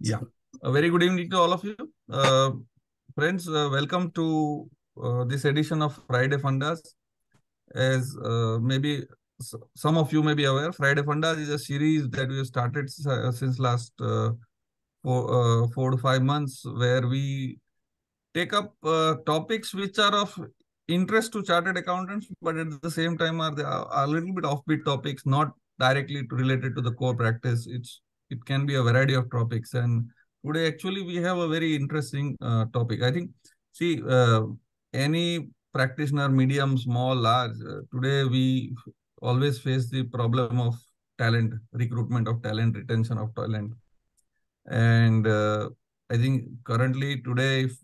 Yeah. A very good evening to all of you. Uh, friends, uh, welcome to uh, this edition of Friday Fundas. As uh, maybe some of you may be aware, Friday Fundas is a series that we started uh, since last uh, four, four to five months, where we take up topics which are of interest to chartered accountants, but at the same time are, are a little bit offbeat topics, not directly related to the core practice. It's it can be a variety of topics, and today actually we have a very interesting uh, topic. I think, see, uh, any practitioner, medium, small, large, uh, today we always face the problem of talent, recruitment of talent, retention of talent, and uh, I think currently today, if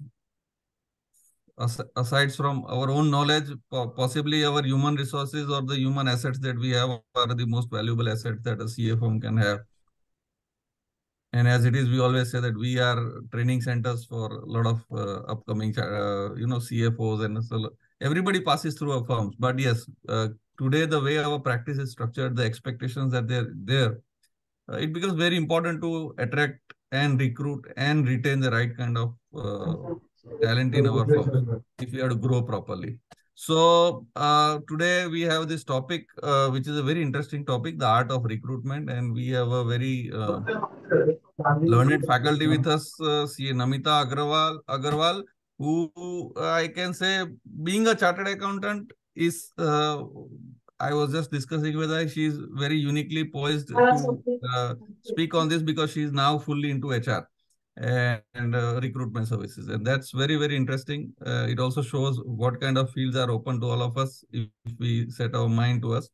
as- aside from our own knowledge, possibly our human resources or the human assets that we have are the most valuable assets that a CA firm can have. And as it is, we always say that we are training centers for a lot of uh, upcoming, uh, you know, CFOs and so everybody passes through our firms. But yes, uh, today the way our practice is structured, the expectations that they're there, uh, it becomes very important to attract and recruit and retain the right kind of uh, talent in our firm if we have to grow properly. So uh, today we have this topic, uh, which is a very interesting topic, the art of recruitment, and we have a very uh, learned faculty with us, uh, Namita Agarwal, Agarwal, who uh, I can say, being a chartered accountant, is uh, I was just discussing with her. She's very uniquely poised to uh, speak on this because she's now fully into HR and, uh, recruitment services, and that's very very interesting. Uh, it also shows what kind of fields are open to all of us if, we set our mind to us.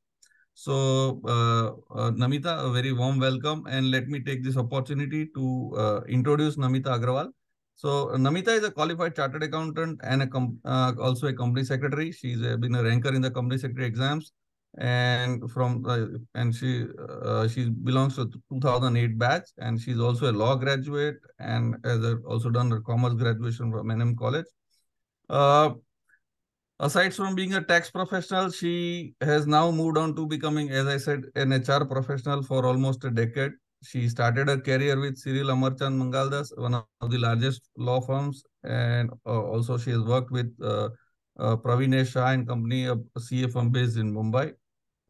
So, uh, uh, Namita, a very warm welcome, and let me take this opportunity to uh, introduce Namita Agrawal. So, Namita is a qualified chartered accountant and a uh, also a company secretary. She's been a ranker in the company secretary exams, and from uh, and she uh, she belongs to 2008 batch, and she's also a law graduate and has also done her commerce graduation from NM College. Uh, aside from being a tax professional, she has now moved on to becoming, as I said, an HR professional for almost a decade. She started her career with Cyril Amarchand Mangaldas, one of the largest law firms, and uh, also she has worked with uh, uh, Pravinesh Shah and Company, a based in Mumbai.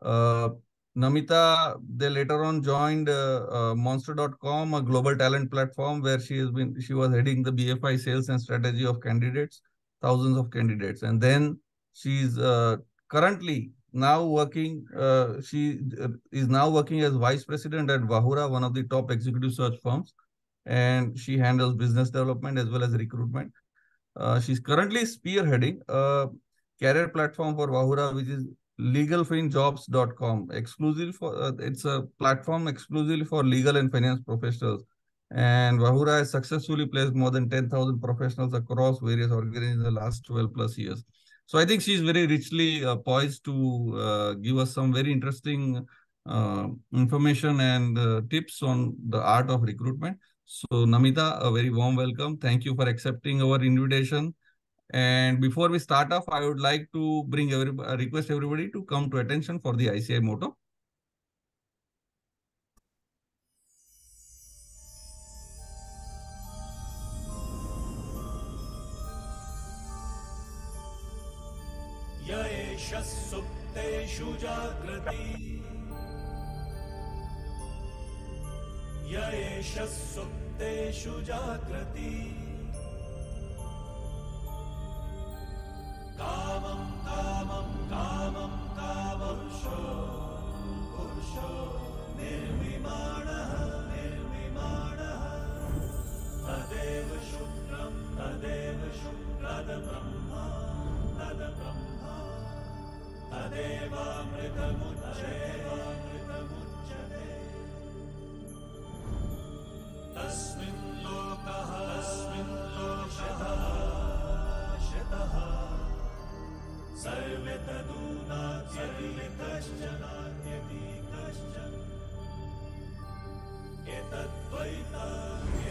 Uh, Namita, they later on joined uh, uh, Monster.com, a global talent platform where she has been, she was heading the BFI sales and strategy of candidates, thousands of candidates. And then she's uh, currently now working, uh, she uh, is now working as vice president at Vahura, one of the top executive search firms. And she handles business development as well as recruitment. Uh, she's currently spearheading a career platform for Vahura, which is legalfinjobs.com exclusive for uh, it's a platform exclusively for legal and finance professionals and Vahura has successfully placed more than 10,000 professionals across various organizations in the last 12 plus years. So I think she's very richly uh, poised to uh, give us some very interesting uh, information and uh, tips on the art of recruitment. So Namita, a very warm welcome. Thank you for accepting our invitation. And before we start off, I would like to bring every, uh, request everybody to come to attention for the ICAI motto. जाग्रति कामं कामं कामं कामपुरुषो पुरुषो निर्विमाणः निर्विमाणः तदेव शुक्रं तदेव शुक्रदब्रह्मा तदब्रह्मा तदेवामृतमुच्यते तस्मिन् लोकः तस्मिन् लोकः शतः सर्वे तदूनात्यपि कश्चनान्यपि कश्चन एतद्वैता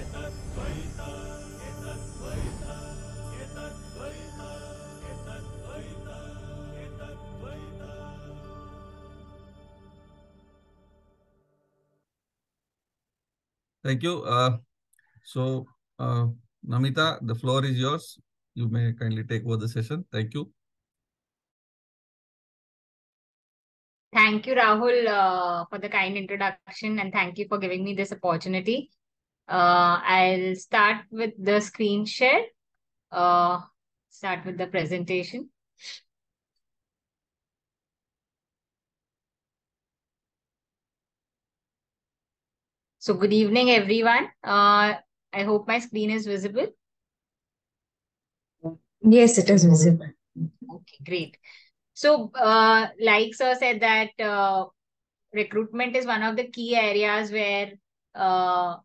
एतद्वैता एतद्वैता एतद्वैता एतद्वैता एतद्वैता Thank you. Uh, so, uh, Namita, the floor is yours. You may kindly take over the session. Thank you. Thank you, Rahul, uh, for the kind introduction and thank you for giving me this opportunity. Uh, I'll start with the screen share. Uh, start with the presentation. So good evening, everyone. Uh, I hope my screen is visible. Yes, it is visible. Okay, great. So, uh, like Sir said that uh, recruitment is one of the key areas where uh,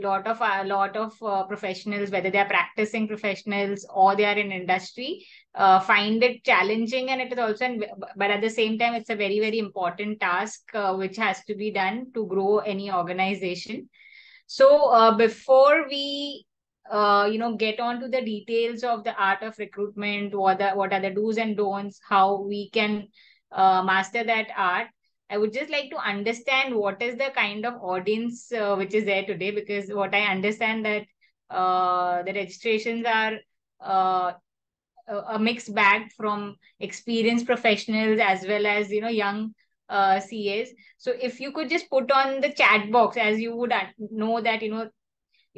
lot of a lot of uh, professionals, whether they are practicing professionals or they are in industry, uh, find it challenging, and it is also, but at the same time, it's a very very important task uh, which has to be done to grow any organization. So, uh, before we uh, you know get on to the details of the art of recruitment what the what are the do's and don'ts how we can uh, master that art i would just like to understand what is the kind of audience uh, which is there today because what i understand that uh, the registrations are uh, a mixed bag from experienced professionals as well as you know young uh, CAs. So if you could just put on the chat box, as you would know that you know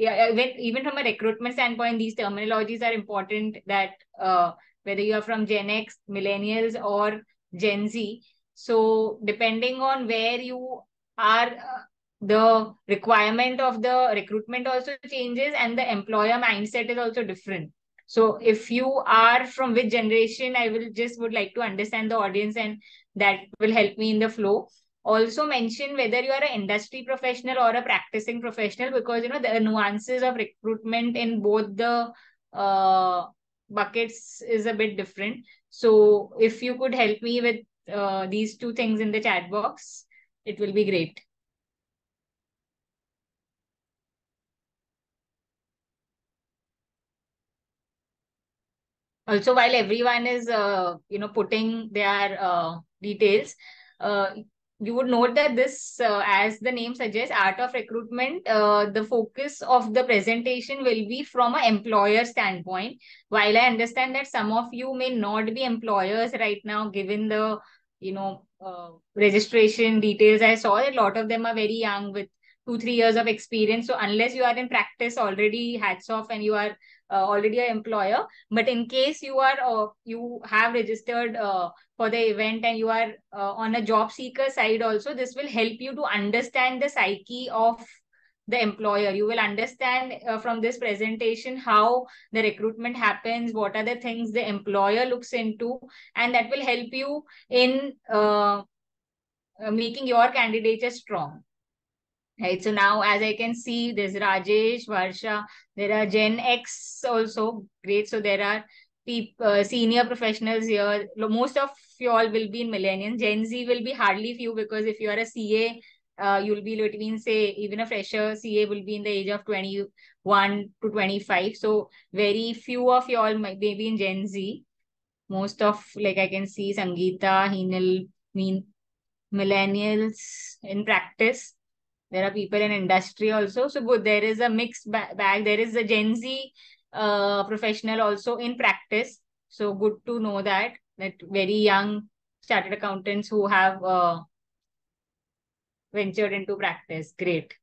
yeah, even, even from a recruitment standpoint, these terminologies are important that uh, whether you are from Gen X, millennials, or Gen Z. So, depending on where you are, uh, the requirement of the recruitment also changes, and the employer mindset is also different. So, if you are from which generation, I will just would like to understand the audience, and that will help me in the flow also mention whether you are an industry professional or a practicing professional because you know the nuances of recruitment in both the uh, buckets is a bit different. So if you could help me with uh, these two things in the chat box it will be great. Also while everyone is uh, you know putting their uh, details uh, you would note that this, uh, as the name suggests, art of recruitment, uh, the focus of the presentation will be from an employer standpoint. While I understand that some of you may not be employers right now, given the, you know, uh, registration details I saw, a lot of them are very young with two, three years of experience. So unless you are in practice already, hats off, and you are uh, already an employer. But in case you are, uh, you have registered uh, for the event and you are uh, on a job seeker side also this will help you to understand the psyche of the employer you will understand uh, from this presentation how the recruitment happens what are the things the employer looks into and that will help you in making your candidature strong right so now as i can see there's rajesh varsha there are gen x also great so there are people, uh, senior professionals here. Most of you all will be in millennials. Gen Z will be hardly few because if you are a CA, uh, you'll be between say even a fresher CA will be in the age of 21 to 25. So very few of you all might be in Gen Z. Most of like I can see Sangeeta, Hinal, mean millennials in practice. There are people in industry also. So but there is a mixed bag. There is a Gen Z uh, professional also in practice. So good to know that that very young chartered accountants who have uh, ventured into practice. Great.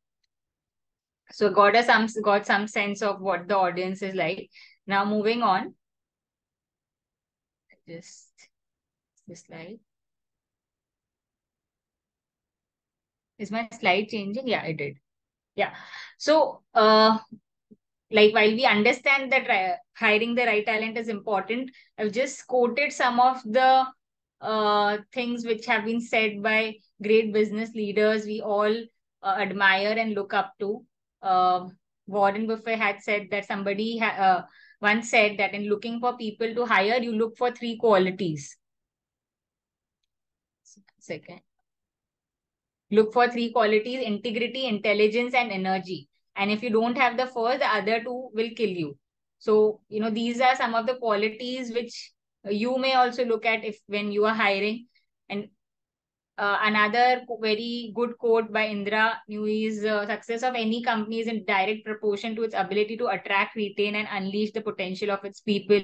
So got a some got some sense of what the audience is like. Now moving on. Just this slide. Is my slide changing? Yeah, it did. Yeah. So uh like while we understand that hiring the right talent is important i've just quoted some of the uh, things which have been said by great business leaders we all uh, admire and look up to uh, warren buffett had said that somebody uh, once said that in looking for people to hire you look for three qualities second look for three qualities integrity intelligence and energy and if you don't have the first, the other two will kill you. So, you know, these are some of the qualities which you may also look at if when you are hiring. And uh, another very good quote by Indra Nooyi is uh, success of any company is in direct proportion to its ability to attract, retain, and unleash the potential of its people.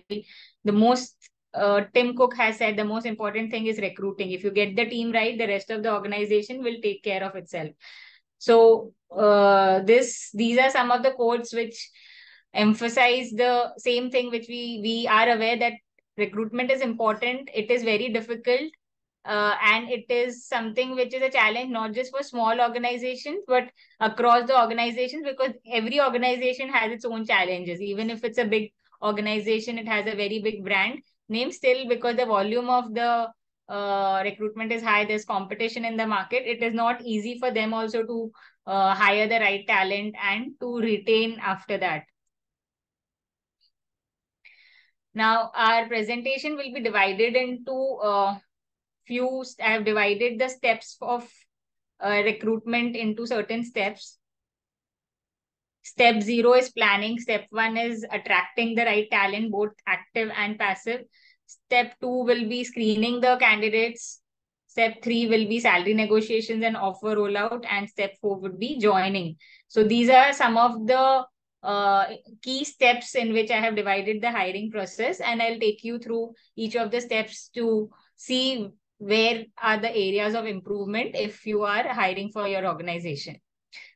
The most uh, Tim Cook has said the most important thing is recruiting. If you get the team right, the rest of the organization will take care of itself. So uh, this these are some of the quotes which emphasize the same thing which we we are aware that recruitment is important. It is very difficult. Uh, and it is something which is a challenge not just for small organizations but across the organizations because every organization has its own challenges even if it's a big organization it has a very big brand name still because the volume of the uh, recruitment is high there's competition in the market it is not easy for them also to uh, hire the right talent and to retain after that. Now our presentation will be divided into uh, few i have divided the steps of uh, recruitment into certain steps. Step 0 is planning step 1 is attracting the right talent both active and passive Step two will be screening the candidates. Step three will be salary negotiations and offer rollout. And step four would be joining. So these are some of the uh, key steps in which I have divided the hiring process. And I'll take you through each of the steps to see where are the areas of improvement if you are hiring for your organization.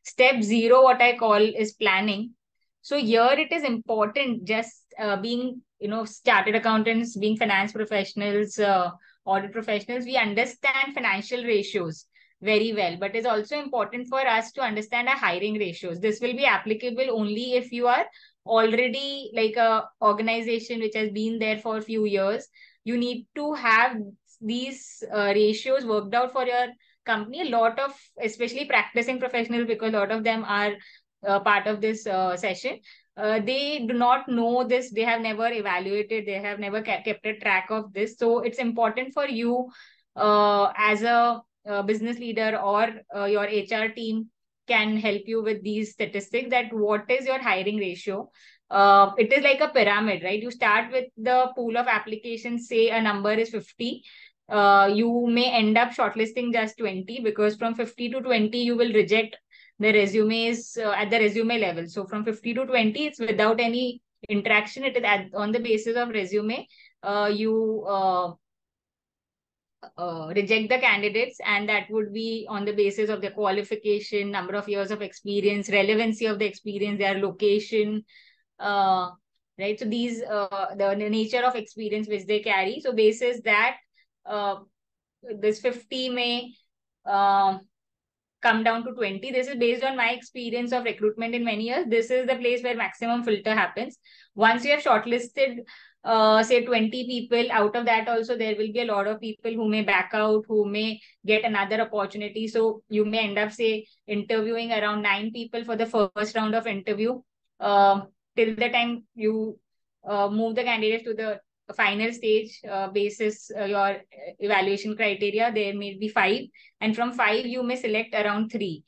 Step zero, what I call is planning. So here it is important just uh, being you know started accountants being finance professionals uh, audit professionals we understand financial ratios very well. But it's also important for us to understand our hiring ratios. This will be applicable only if you are already like a organization which has been there for a few years. You need to have these uh, ratios worked out for your company. A lot of especially practicing professionals because a lot of them are uh, part of this uh, session uh, they do not know this. They have never evaluated. They have never kept, a track of this. So it's important for you uh, as a, a, business leader or uh, your hr team can help you with these statistics that what is your hiring ratio. Uh, it is like a pyramid right? You start with the pool of applications. Say a number is 50 uh, you may end up shortlisting just 20 because from 50 to 20 you will reject the resumes uh, at the resume level. So from 50 to 20, it's without any interaction. It is at, on the basis of resume. Uh, you uh, uh, reject the candidates and that would be on the basis of the qualification, number of years of experience, relevancy of the experience, their location, uh, right? So these, uh, the, the nature of experience which they carry. So basis that uh, this 50 may uh, come down to 20. This is based on my experience of recruitment in many years. This is the place where maximum filter happens. Once you have shortlisted, uh, say 20 people, out of that also there will be a lot of people who may back out, who may get another opportunity. So you may end up, say, interviewing around nine people for the first round of interview. Uh, till the time you uh, move the candidates to the final stage uh, basis uh, your evaluation criteria there may be five. And from five you may select around three.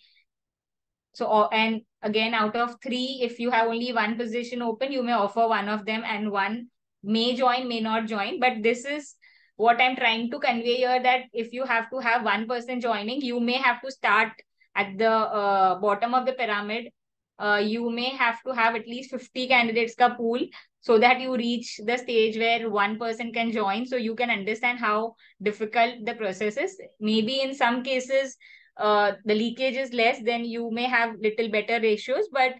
So uh, and again out of three if you have only one position open you may offer one of them and one may join may not join. But this is what i'm trying to convey here that if you have to have one person joining you may have to start at the uh, bottom of the pyramid. Uh, you may have to have at least 50 candidates ka pool so that you reach the stage where one person can join so you can understand how difficult the process is. Maybe in some cases uh, the leakage is less then you may have little better ratios but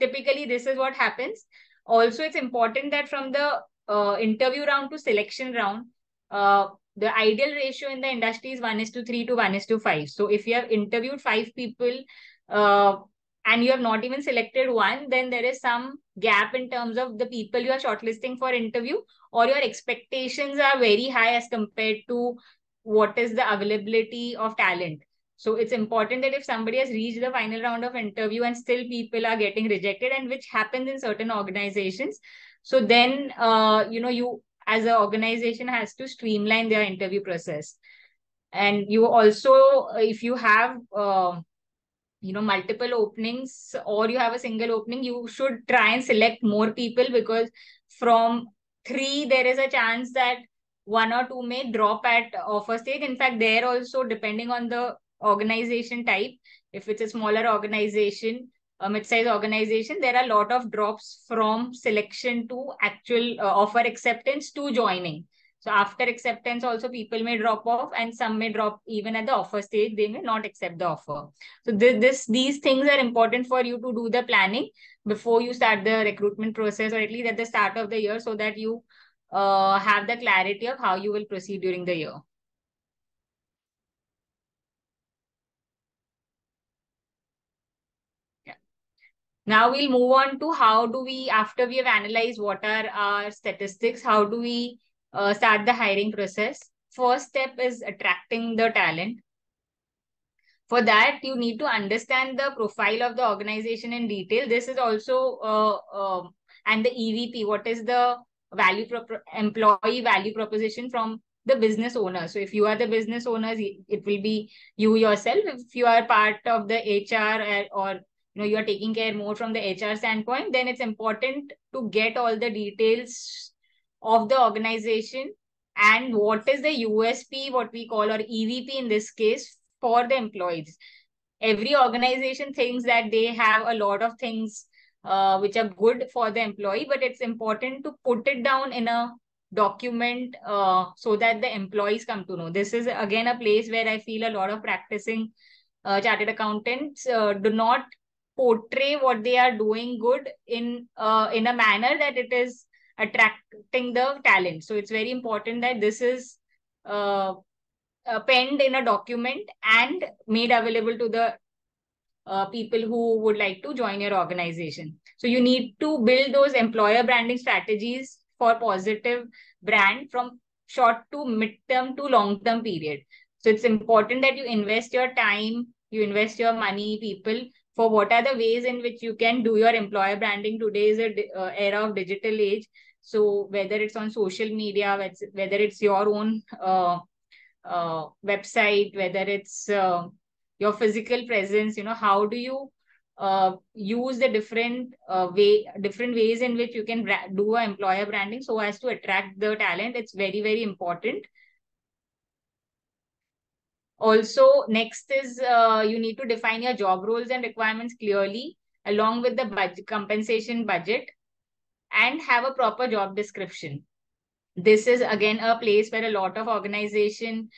typically this is what happens. Also it's important that from the uh, interview round to selection round uh, the ideal ratio in the industry is 1 is to 3 to 1 is to 5 so if you have interviewed five people uh, and you have not even selected one, then there is some gap in terms of the people you are shortlisting for interview, or your expectations are very high as compared to what is the availability of talent. So it's important that if somebody has reached the final round of interview and still people are getting rejected, and which happens in certain organizations, so then uh, you know you as an organization has to streamline their interview process. And you also, if you have uh, you know multiple openings or you have a single opening you should try and select more people because from three there is a chance that one or two may drop at offer stage. In fact, there also, depending on the organization type, if it's a smaller organization, a mid-sized organization, there are a lot of drops from selection to actual uh, offer acceptance to joining. So after acceptance, also people may drop off, and some may drop even at the offer stage. They may not accept the offer. So this, this these things are important for you to do the planning before you start the recruitment process, or at least at the start of the year, so that you uh, have the clarity of how you will proceed during the year. Now we'll move on to how do we, after we have analyzed what are our statistics, how do we uh, start the hiring process? First step is attracting the talent. For that, you need to understand the profile of the organization in detail. This is also, uh, uh, and the EVP, what is the value employee value proposition from the business owner. So if you are the business owners, it will be you yourself. If you are part of the HR uh, or you know you are taking care more from the HR standpoint, then it's important to get all the details of the organization and what is the USP, what we call or EVP in this case for the employees. Every organization thinks that they have a lot of things uh, which are good for the employee, but it's important to put it down in a document uh, so that the employees come to know. This is again a place where I feel a lot of practicing uh, chartered accountants uh, do not portray what they are doing good in uh, in a manner that it is attracting the talent. So it's very important that this is uh, uh, penned in a document and made available to the uh, people who would like to join your organization. So you need to build those employer branding strategies for positive brand from short to midterm to long term period. So it's important that you invest your time, you invest your money, people for what are the ways in which you can do your employer branding. Today is a uh, era of digital age. So whether it's on social media, whether it's your own uh, uh, website, whether it's uh, your physical presence you know how do you uh, use the different uh, way different ways in which you can do a employer branding so as to attract the talent it's very very important. Also next is uh, you need to define your job roles and requirements clearly along with the budget compensation budget and have a proper job description this is again a place where a lot of organization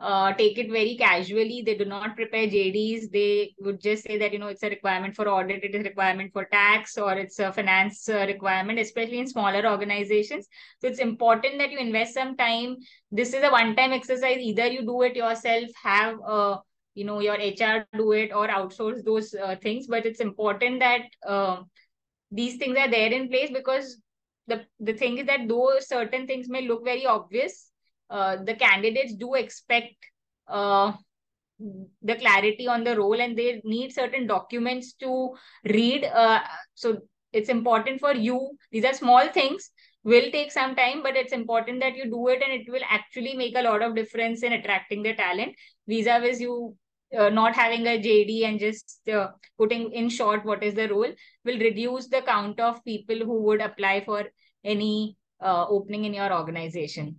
uh, take it very casually. They do not prepare JDs. They would just say that, you know, it's a requirement for audit, it is a requirement for tax, or it's a finance uh, requirement, especially in smaller organizations. So it's important that you invest some time. This is a one-time exercise. Either you do it yourself, have uh, you know, your HR do it or outsource those uh, things. But it's important that uh, these things are there in place because the, the thing is that though certain things may look very obvious, uh, the candidates do expect uh, the clarity on the role and they need certain documents to read. Uh, so it's important for you. These are small things, will take some time, but it's important that you do it and it will actually make a lot of difference in attracting the talent. Vis-a-vis you uh, not having a JD and just uh, putting in short what is the role will reduce the count of people who would apply for any uh, opening in your organization.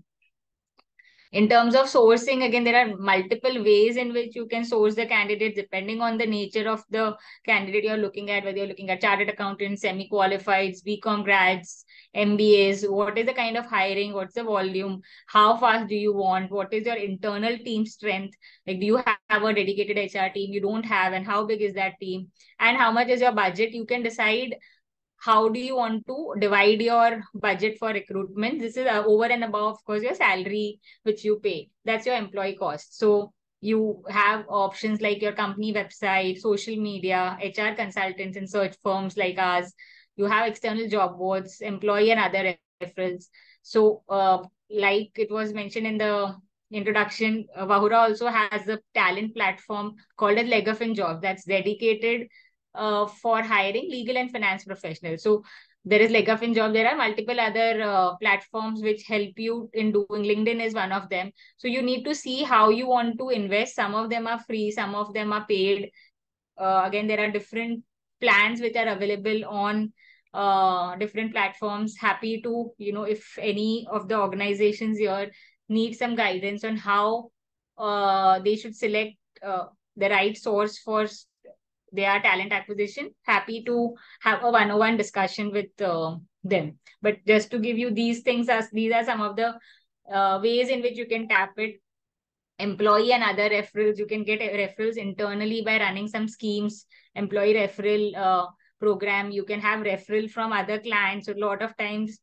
In terms of sourcing, again, there are multiple ways in which you can source the candidate depending on the nature of the candidate you're looking at, whether you're looking at chartered accountants, semi-qualifieds, BCom grads, MBAs, what is the kind of hiring, what's the volume, how fast do you want, what is your internal team strength, like do you have a dedicated HR team, you don't have, and how big is that team, and how much is your budget, you can decide how do you want to divide your budget for recruitment. This is uh, over and above of course your salary which you pay. That's your employee cost. So you have options like your company website social media hr consultants and search firms like ours you have external job boards employee and other referrals so uh, like it was mentioned in the introduction uh, Vahura also has a talent platform called as Legafin Jobs that's dedicated uh, for hiring legal and finance professionals. So there is Legafin Job. There are multiple other uh, platforms which help you in doing. LinkedIn is one of them. So you need to see how you want to invest. Some of them are free. Some of them are paid. Uh, again, there are different plans which are available on uh, different platforms. Happy to, you know, if any of the organizations here need some guidance on how uh, they should select uh, the right source for their talent acquisition, happy to have a one-on-one discussion with uh, them. But just to give you these things as these are some of the uh, ways in which you can tap it. Employee and other referrals, you can get referrals internally by running some schemes, employee referral uh, program. You can have referral from other clients. A lot of times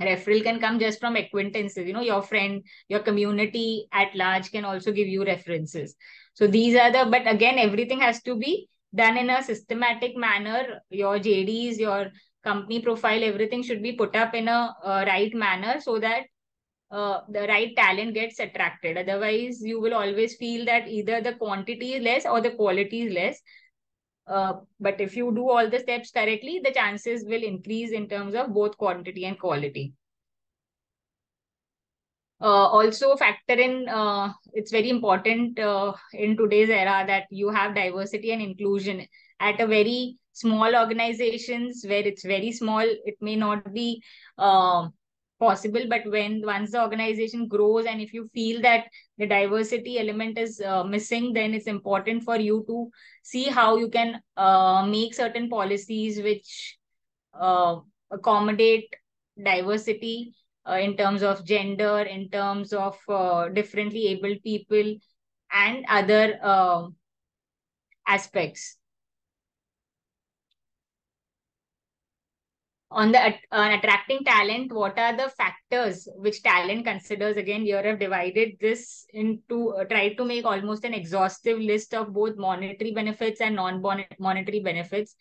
referral can come just from acquaintances you know your friend your community at large can also give you references so these are the but again everything has to be done in a systematic manner your jds your company profile everything should be put up in a uh, right manner so that uh, the right talent gets attracted. Otherwise you will always feel that either the quantity is less or the quality is less. Uh, but if you do all the steps correctly, the chances will increase in terms of both quantity and quality. Uh, also factor in, uh, it's very important uh, in today's era that you have diversity and inclusion. At a very small organizations where it's very small, it may not be uh, possible but when once the organization grows and if you feel that the diversity element is uh, missing then it's important for you to see how you can uh, make certain policies which uh, accommodate diversity uh, in terms of gender in terms of uh, differently abled people and other uh, aspects on the attracting talent what are the factors which talent considers? Again here i've divided this into uh, try to make almost an exhaustive list of both monetary benefits and non monetary benefits.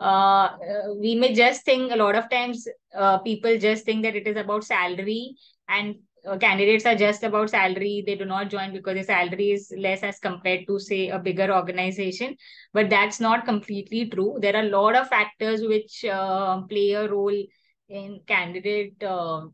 Uh, uh, we may just think a lot of times uh, people just think that it is about salary and uh, candidates are just about salary they do not join because the salary is less as compared to say a bigger organization. But that's not completely true. There are a lot of factors which uh, play a role in candidate uh,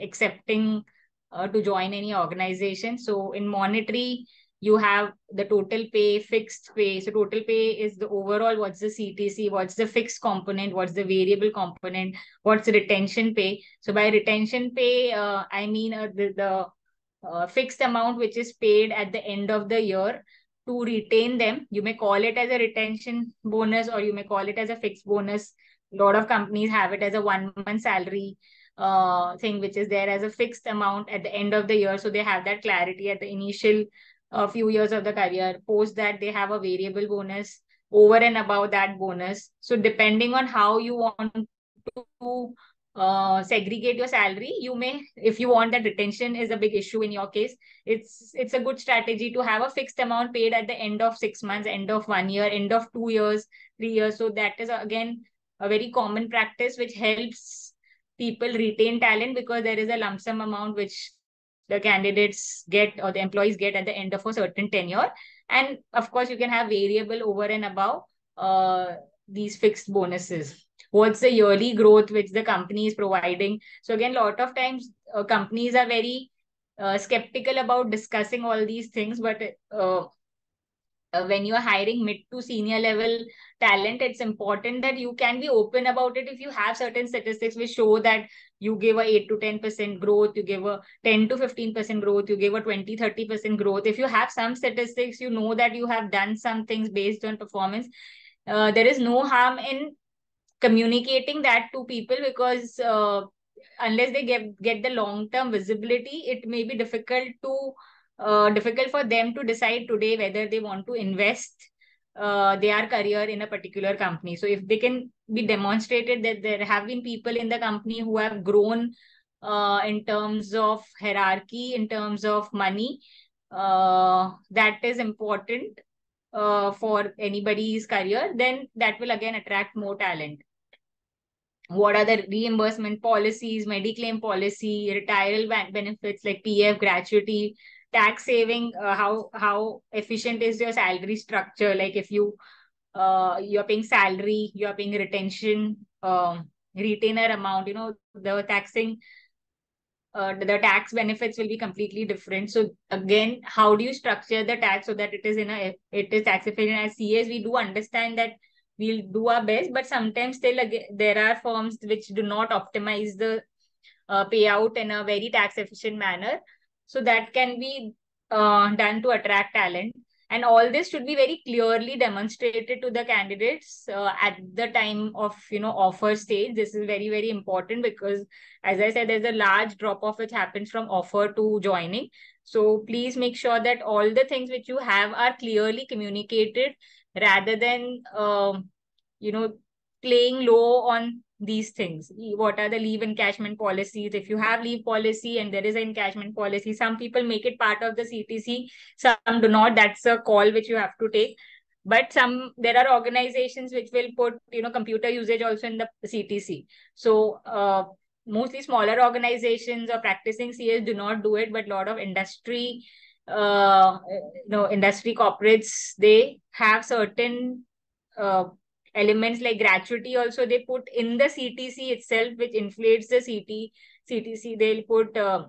accepting uh, to join any organization. So in monetary you have the total pay, fixed pay. So total pay is the overall, what's the CTC, what's the fixed component, what's the variable component, what's the retention pay. So by retention pay, uh, I mean uh, the, the uh, fixed amount which is paid at the end of the year to retain them. You may call it as a retention bonus or you may call it as a fixed bonus. A lot of companies have it as a one month salary uh, thing, which is there as a fixed amount at the end of the year. So they have that clarity at the initial a few years of the career. Post that, they have a variable bonus over and above that bonus. So depending on how you want to uh, segregate your salary, you may, if you want that retention is a big issue in your case, it's it's a good strategy to have a fixed amount paid at the end of six months, end of one year, end of two years, three years. So that is again a very common practice which helps people retain talent because there is a lump sum amount which the candidates get or the employees get at the end of a certain tenure. And of course, you can have variable over and above uh, these fixed bonuses. What's the yearly growth which the company is providing? So again, a lot of times uh, companies are very uh, skeptical about discussing all these things, but uh, uh, when you are hiring mid to senior level talent, it's important that you can be open about it. If you have certain statistics which show that you give a 8 to 10% growth, you give a 10 to 15% growth, you give a 20, 30% growth. If you have some statistics, you know that you have done some things based on performance. Uh, there is no harm in communicating that to people because uh, unless they get, get the long-term visibility, it may be difficult to uh, difficult for them to decide today whether they want to invest uh, their career in a particular company. So if they can be demonstrated that there have been people in the company who have grown uh, in terms of hierarchy, in terms of money, uh, that is important uh, for anybody's career, then that will again attract more talent. What are the reimbursement policies, Mediclaim policy, retirement benefits like PF, gratuity, tax saving uh, how how efficient is your salary structure like if you uh you're paying salary you're paying retention um retainer amount you know the taxing uh, the tax benefits will be completely different. So again, how do you structure the tax so that it is in a it is tax efficient? As CAs, we do understand that we'll do our best, but sometimes still again, there are firms which do not optimize the uh, payout in a very tax efficient manner. So that can be uh, done to attract talent. And all this should be very clearly demonstrated to the candidates uh, at the time of you know offer stage. This is very very important because, as I said, there's a large drop off which happens from offer to joining. So please make sure that all the things which you have are clearly communicated rather than um, you know playing low on these things. What are the leave and encashment policies? If you have leave policy and there is an encashment policy some people make it part of the ctc some do not. That's a call which you have to take. But some there are organizations which will put you know computer usage also in the ctc so uh, mostly smaller organizations or practicing cs do not do it but a lot of industry uh, you know industry corporates they have certain uh, elements like gratuity also they put in the ctc itself which inflates the ct ctc they'll put uh,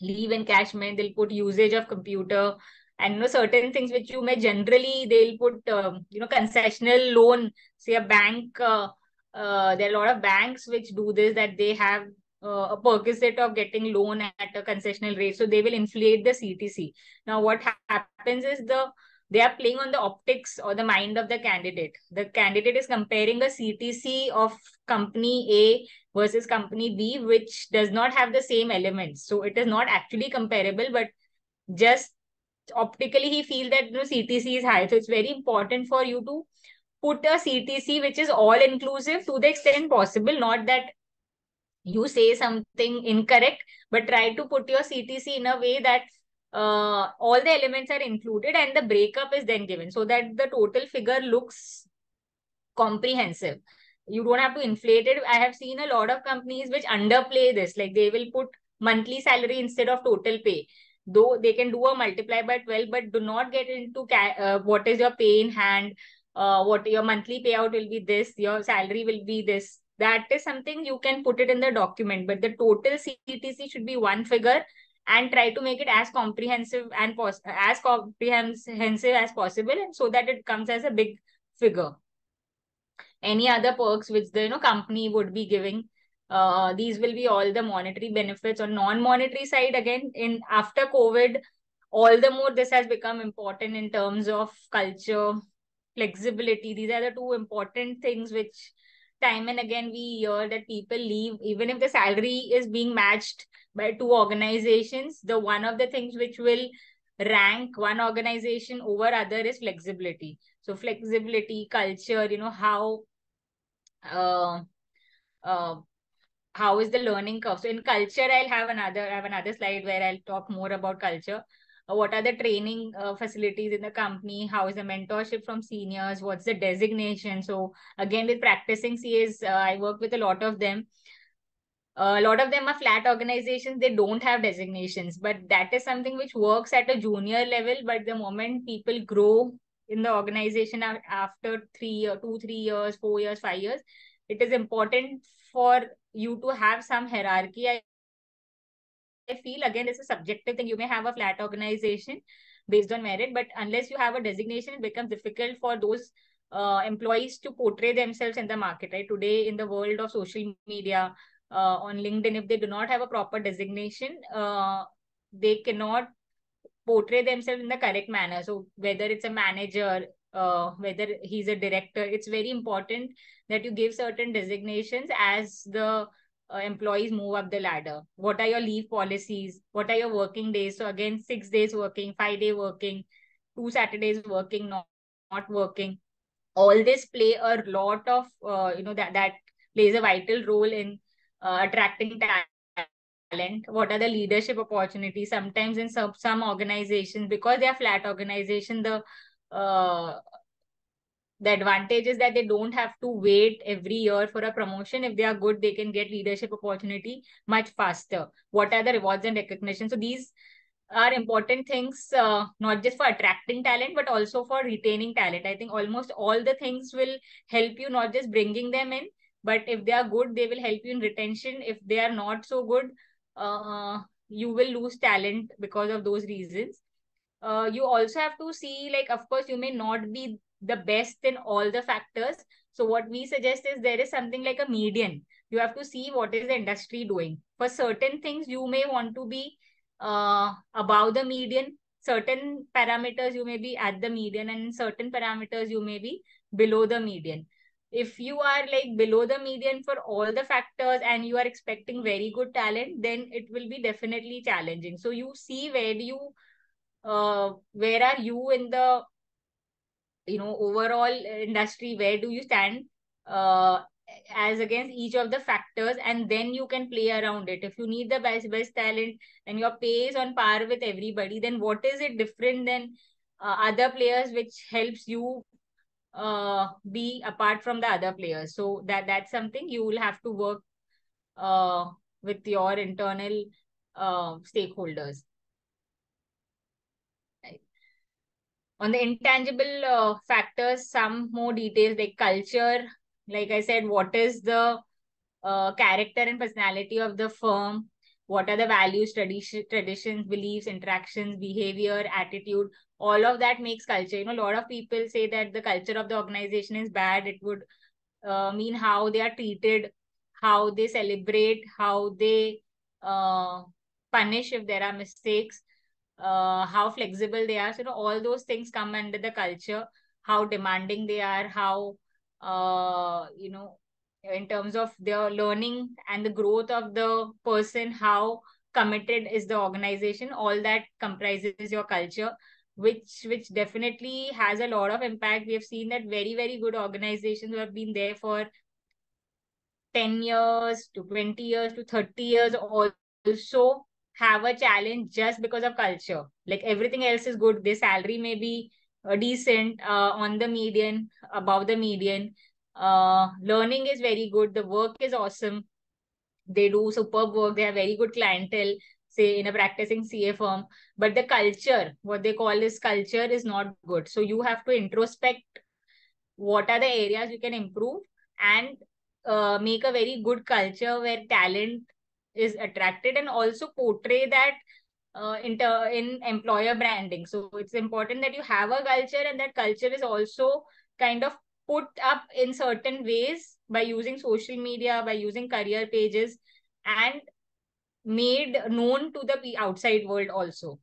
leave encashment they'll put usage of computer and you know certain things which you may generally they'll put um, you know concessional loan. Say a bank uh, uh, there are a lot of banks which do this that they have uh, a perquisite of getting loan at a concessional rate. So they will inflate the ctc now what ha- happens is the they are playing on the optics or the mind of the candidate. The candidate is comparing a CTC of company A versus company B, which does not have the same elements. So it is not actually comparable, but just optically he feels that you know, CTC is high. So it's very important for you to put a CTC which is all inclusive to the extent possible, not that you say something incorrect, but try to put your CTC in a way that uh, all the elements are included and the breakup is then given so that the total figure looks comprehensive. You don't have to inflate it. I have seen a lot of companies which underplay this, like they will put monthly salary instead of total pay. Though they can do a multiply by 12, but do not get into uh, what is your pay in hand, uh, what your monthly payout will be this, your salary will be this. That is something you can put it in the document, but the total CTC should be one figure and try to make it as comprehensive and pos- as comprehensive as possible so that it comes as a big figure. Any other perks which the you know company would be giving uh, these will be all the monetary benefits. On non-monetary side again in after covid all the more this has become important in terms of culture flexibility. These are the two important things which time and again we hear that people leave even if the salary is being matched by two organizations the one of the things which will rank one organization over other is flexibility. So flexibility culture you know how uh, uh, how is the learning curve? So in culture i'll have another i have another slide where i'll talk more about culture what are the training uh, facilities in the company? How is the mentorship from seniors? What's the designation? So again with practicing cas uh, i work with a lot of them. A lot of them are flat organizations. They don't have designations but that is something which works at a junior level. But the moment people grow in the organization after three or two three years four years five years it is important for you to have some hierarchy feel again it's a subjective thing you may have a flat organization based on merit but unless you have a designation it becomes difficult for those uh, employees to portray themselves in the market right today in the world of social media uh, on LinkedIn, if they do not have a proper designation, uh, they cannot portray themselves in the correct manner. So whether it's a manager, uh, whether he's a director, it's very important that you give certain designations as the uh, employees move up the ladder. What are your leave policies? What are your working days? So again, six days working, five day working, two Saturdays working, not, not working. All this play a lot of, uh, you know, that, that plays a vital role in uh, attracting talent what are the leadership opportunities sometimes in some, some organizations because they are flat organization the uh, the advantage is that they don't have to wait every year for a promotion. If they are good they can get leadership opportunity much faster. What are the rewards and recognition? So these are important things uh, not just for attracting talent but also for retaining talent. I think almost all the things will help you not just bringing them in but if they are good they will help you in retention. If they are not so good uh, you will lose talent because of those reasons uh, you also have to see like of course you may not be the best in all the factors so what we suggest is there is something like a median you have to see what is the industry doing for certain things you may want to be uh, above the median. Certain parameters you may be at the median, and certain parameters you may be below the median. If you are like below the median for all the factors and you are expecting very good talent, then it will be definitely challenging. So you see where do you, uh, where are you in the, you know, overall industry? Where do you stand? Uh, as against each of the factors and then you can play around it if you need the best best talent and your pay is on par with everybody then what is it different than uh, other players which helps you uh, be apart from the other players so that that's something you will have to work uh, with your internal uh, stakeholders right. On the intangible uh, factors some more details like culture like I said, what is the uh, character and personality of the firm? What are the values, tradition, traditions, beliefs, interactions, behavior, attitude? All of that makes culture. You know, a lot of people say that the culture of the organization is bad. It would uh, mean how they are treated, how they celebrate, how they uh, punish if there are mistakes, uh, how flexible they are. So, you know, all those things come under the culture, how demanding they are, how uh, you know, in terms of their learning and the growth of the person, how committed is the organization, all that comprises your culture, which which definitely has a lot of impact. We have seen that very, very good organizations who have been there for 10 years to 20 years to 30 years also have a challenge just because of culture. Like everything else is good. Their salary may be uh, decent uh, on the median, above the median. Uh, learning is very good. The work is awesome. They do superb work. They have very good clientele, say in a practicing CA firm. But the culture, what they call is culture, is not good. So you have to introspect what are the areas you can improve and uh, make a very good culture where talent is attracted and also portray that uh, in, in employer branding. So it's important that you have a culture and that culture is also kind of put up in certain ways by using social media, by using career pages and made known to the outside world also.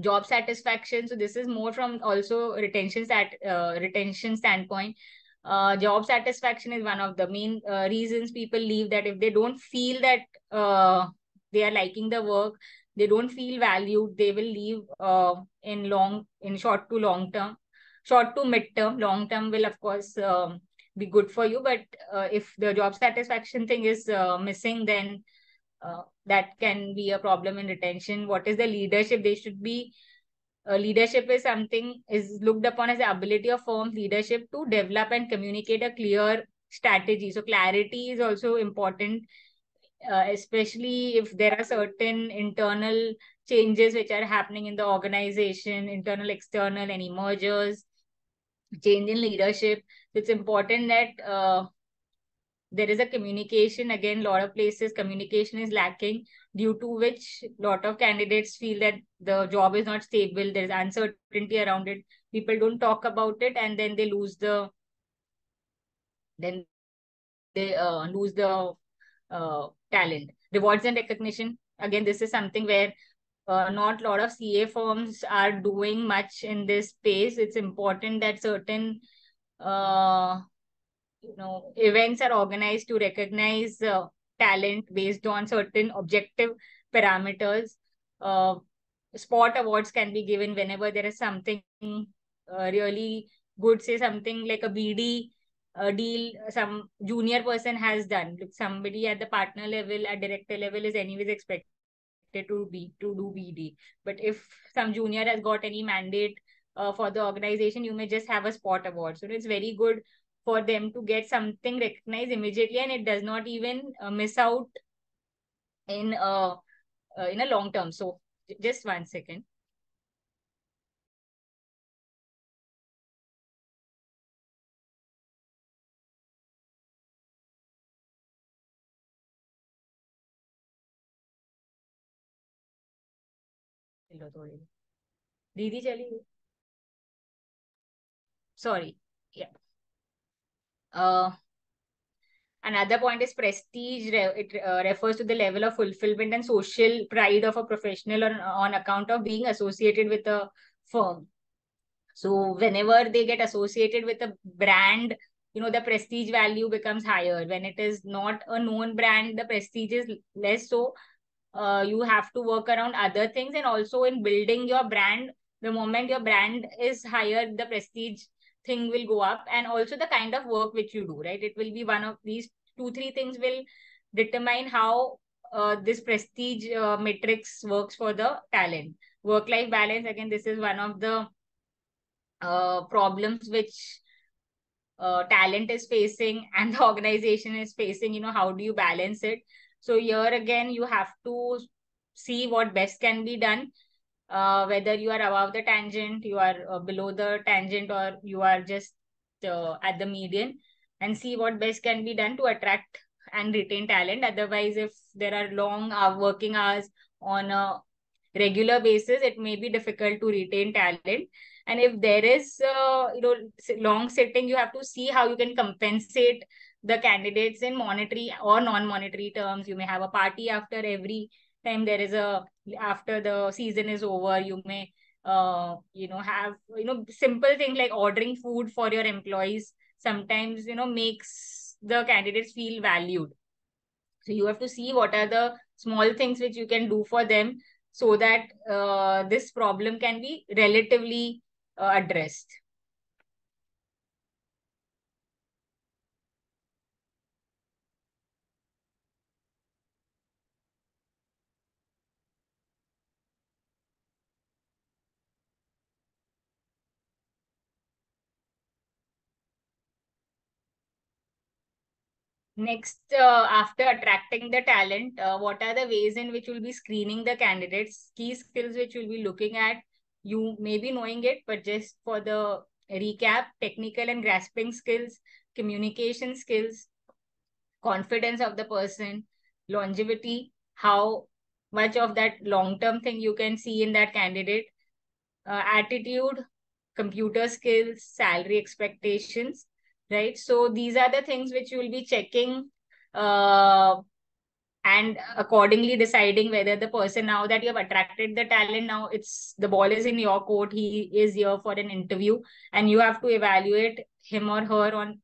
Job satisfaction. So this is more from also retention stat, uh, retention standpoint. Uh, job satisfaction is one of the main uh, reasons people leave that if they don't feel that uh, they are liking the work they don't feel valued they will leave uh, in long in short to long term short to mid term long term will of course um, be good for you but uh, if the job satisfaction thing is uh, missing then uh, that can be a problem in retention. What is the leadership they should be uh, leadership is something is looked upon as the ability of firms leadership to develop and communicate a clear strategy so clarity is also important uh, especially if there are certain internal changes which are happening in the organization, internal, external, any mergers, change in leadership. It's important that uh, there is a communication. Again, a lot of places communication is lacking, due to which a lot of candidates feel that the job is not stable. There is uncertainty around it. People don't talk about it, and then they lose the then they uh, lose the uh, talent. Rewards and recognition. Again, this is something where uh, not a lot of CA firms are doing much in this space. It's important that certain uh, you know events are organized to recognize uh, talent based on certain objective parameters. Uh, spot awards can be given whenever there is something uh, really good, say something like a BD uh, deal some junior person has done. Somebody at the partner level, at director level is anyways expected to be to do BD. But if some junior has got any mandate uh, for the organization, you may just have a spot award. So it's very good for them to get something recognized immediately, and it does not even uh, miss out in uh, uh in a long term. So just one second. लो थोड़ी दीदी चली गई sorry yeah uh Another point is prestige. It uh, refers to the level of fulfillment and social pride of a professional on, on account of being associated with a firm. So whenever they get associated with a brand, you know, the prestige value becomes higher. When it is not a known brand, the prestige is less. So uh, you have to work around other things and also in building your brand. The moment your brand is higher, the prestige thing will go up and also the kind of work which you do right? It will be one of these two three things will determine how uh, this prestige uh, matrix works for the talent. Work life balance again this is one of the uh, problems which uh, talent is facing and the organization is facing you know how do you balance it? So here again you have to see what best can be done uh, whether you are above the tangent, you are uh, below the tangent, or you are just uh, at the median, and see what best can be done to attract and retain talent. Otherwise, if there are long working hours on a regular basis, it may be difficult to retain talent. And if there is, uh, you know, long sitting, you have to see how you can compensate the candidates in monetary or non-monetary terms. You may have a party after every time there is a after the season is over you may uh you know have you know simple thing like ordering food for your employees sometimes you know makes the candidates feel valued. So you have to see what are the small things which you can do for them so that uh, this problem can be relatively uh, addressed Next, uh, after attracting the talent, uh, what are the ways in which you'll be screening the candidates? Key skills which you'll be looking at. You may be knowing it, but just for the recap, technical and grasping skills, communication skills, confidence of the person, longevity, how much of that long-term thing you can see in that candidate, uh, attitude, computer skills, salary expectations, right? So these are the things which you will be checking uh, and accordingly deciding whether the person now that you have attracted the talent now it's the ball is in your court he is here for an interview and you have to evaluate him or her on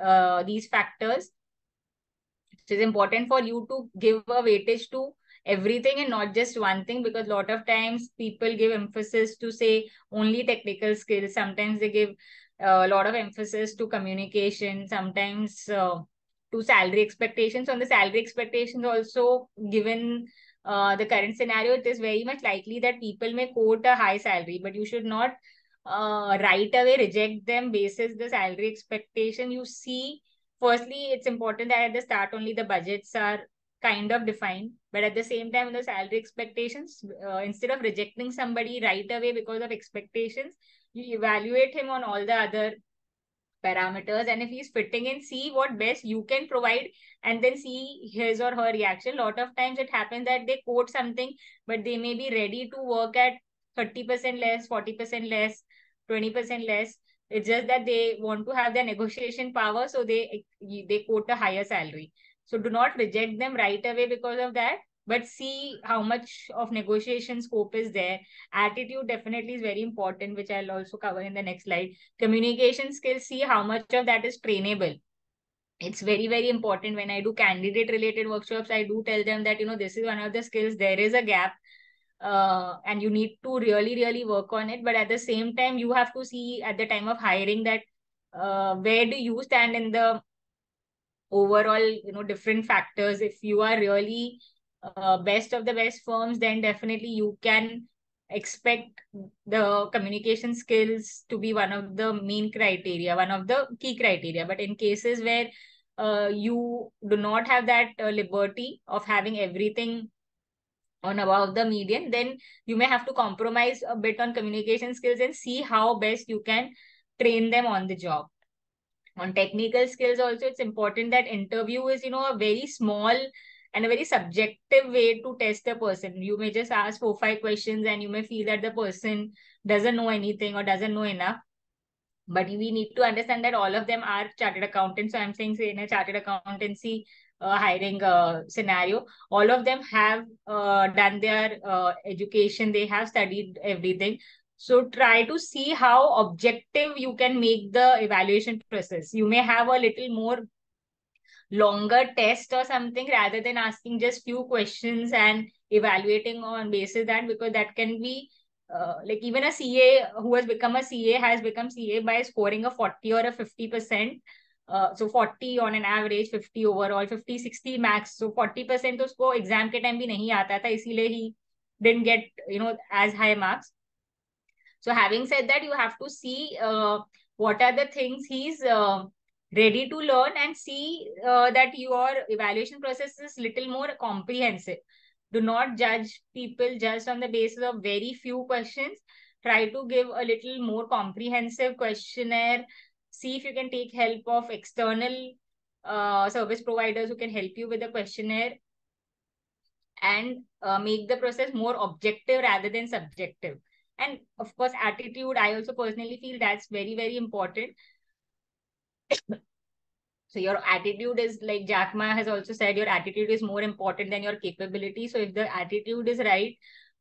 uh, these factors it is important for you to give a weightage to everything and not just one thing because a lot of times people give emphasis to say only technical skills sometimes they give a lot of emphasis to communication, sometimes uh, to salary expectations. On the salary expectations, also given uh, the current scenario, it is very much likely that people may quote a high salary, but you should not uh, right away reject them basis the salary expectation. You see, firstly, it's important that at the start only the budgets are kind of defined, but at the same time, the salary expectations, uh, instead of rejecting somebody right away because of expectations, you evaluate him on all the other parameters and if he's fitting in see what best you can provide and then see his or her reaction. A lot of times it happens that they quote something but they may be ready to work at 30% less 40% less 20% less. It's just that they want to have their negotiation power so they they quote a higher salary. So do not reject them right away because of that but see how much of negotiation scope is there. Attitude definitely is very important, which I'll also cover in the next slide. Communication skills, see how much of that is trainable. It's very, very important when I do candidate related workshops, I do tell them that, you know, this is one of the skills, there is a gap. Uh, and you need to really, really work on it. But at the same time, you have to see at the time of hiring that uh, where do you stand in the overall, you know, different factors. If you are really uh, best of the best firms, then definitely you can expect the communication skills to be one of the main criteria, one of the key criteria. But in cases where uh, you do not have that uh, liberty of having everything on above the median, then you may have to compromise a bit on communication skills and see how best you can train them on the job. On technical skills also, it's important that interview is, you know, a very small and a very subjective way to test a person. You may just ask four, five questions and you may feel that the person doesn't know anything or doesn't know enough. but we need to understand that all of them are chartered accountants. So I'm saying, say, in a chartered accountancy uh, hiring uh, scenario, all of them have uh, done their uh, education, they have studied everything. So try to see how objective you can make the evaluation process. You may have a little more longer test or something rather than asking just few questions and evaluating on basis that because that can be uh, like even a CA who has become a CA has become CA by scoring a 40 or a 50 percent. Uh, so 40 on an average 50 overall 50 60 max so 40 percent तो उसको exam के time भी नहीं आता था इसीलिए he didn't get you know as high marks so having said that you have to see uh, what are the things he's uh, ready to learn and see uh, that your evaluation process is little more comprehensive. Do not judge people just on the basis of very few questions. Try to give a little more comprehensive questionnaire. See if you can take help of external uh, service providers who can help you with the questionnaire. And uh, make the process more objective rather than subjective. And of course attitude. I also personally feel that's very very important so your attitude is like Jack Ma has also said, your attitude is more important than your capability. So if the attitude is right,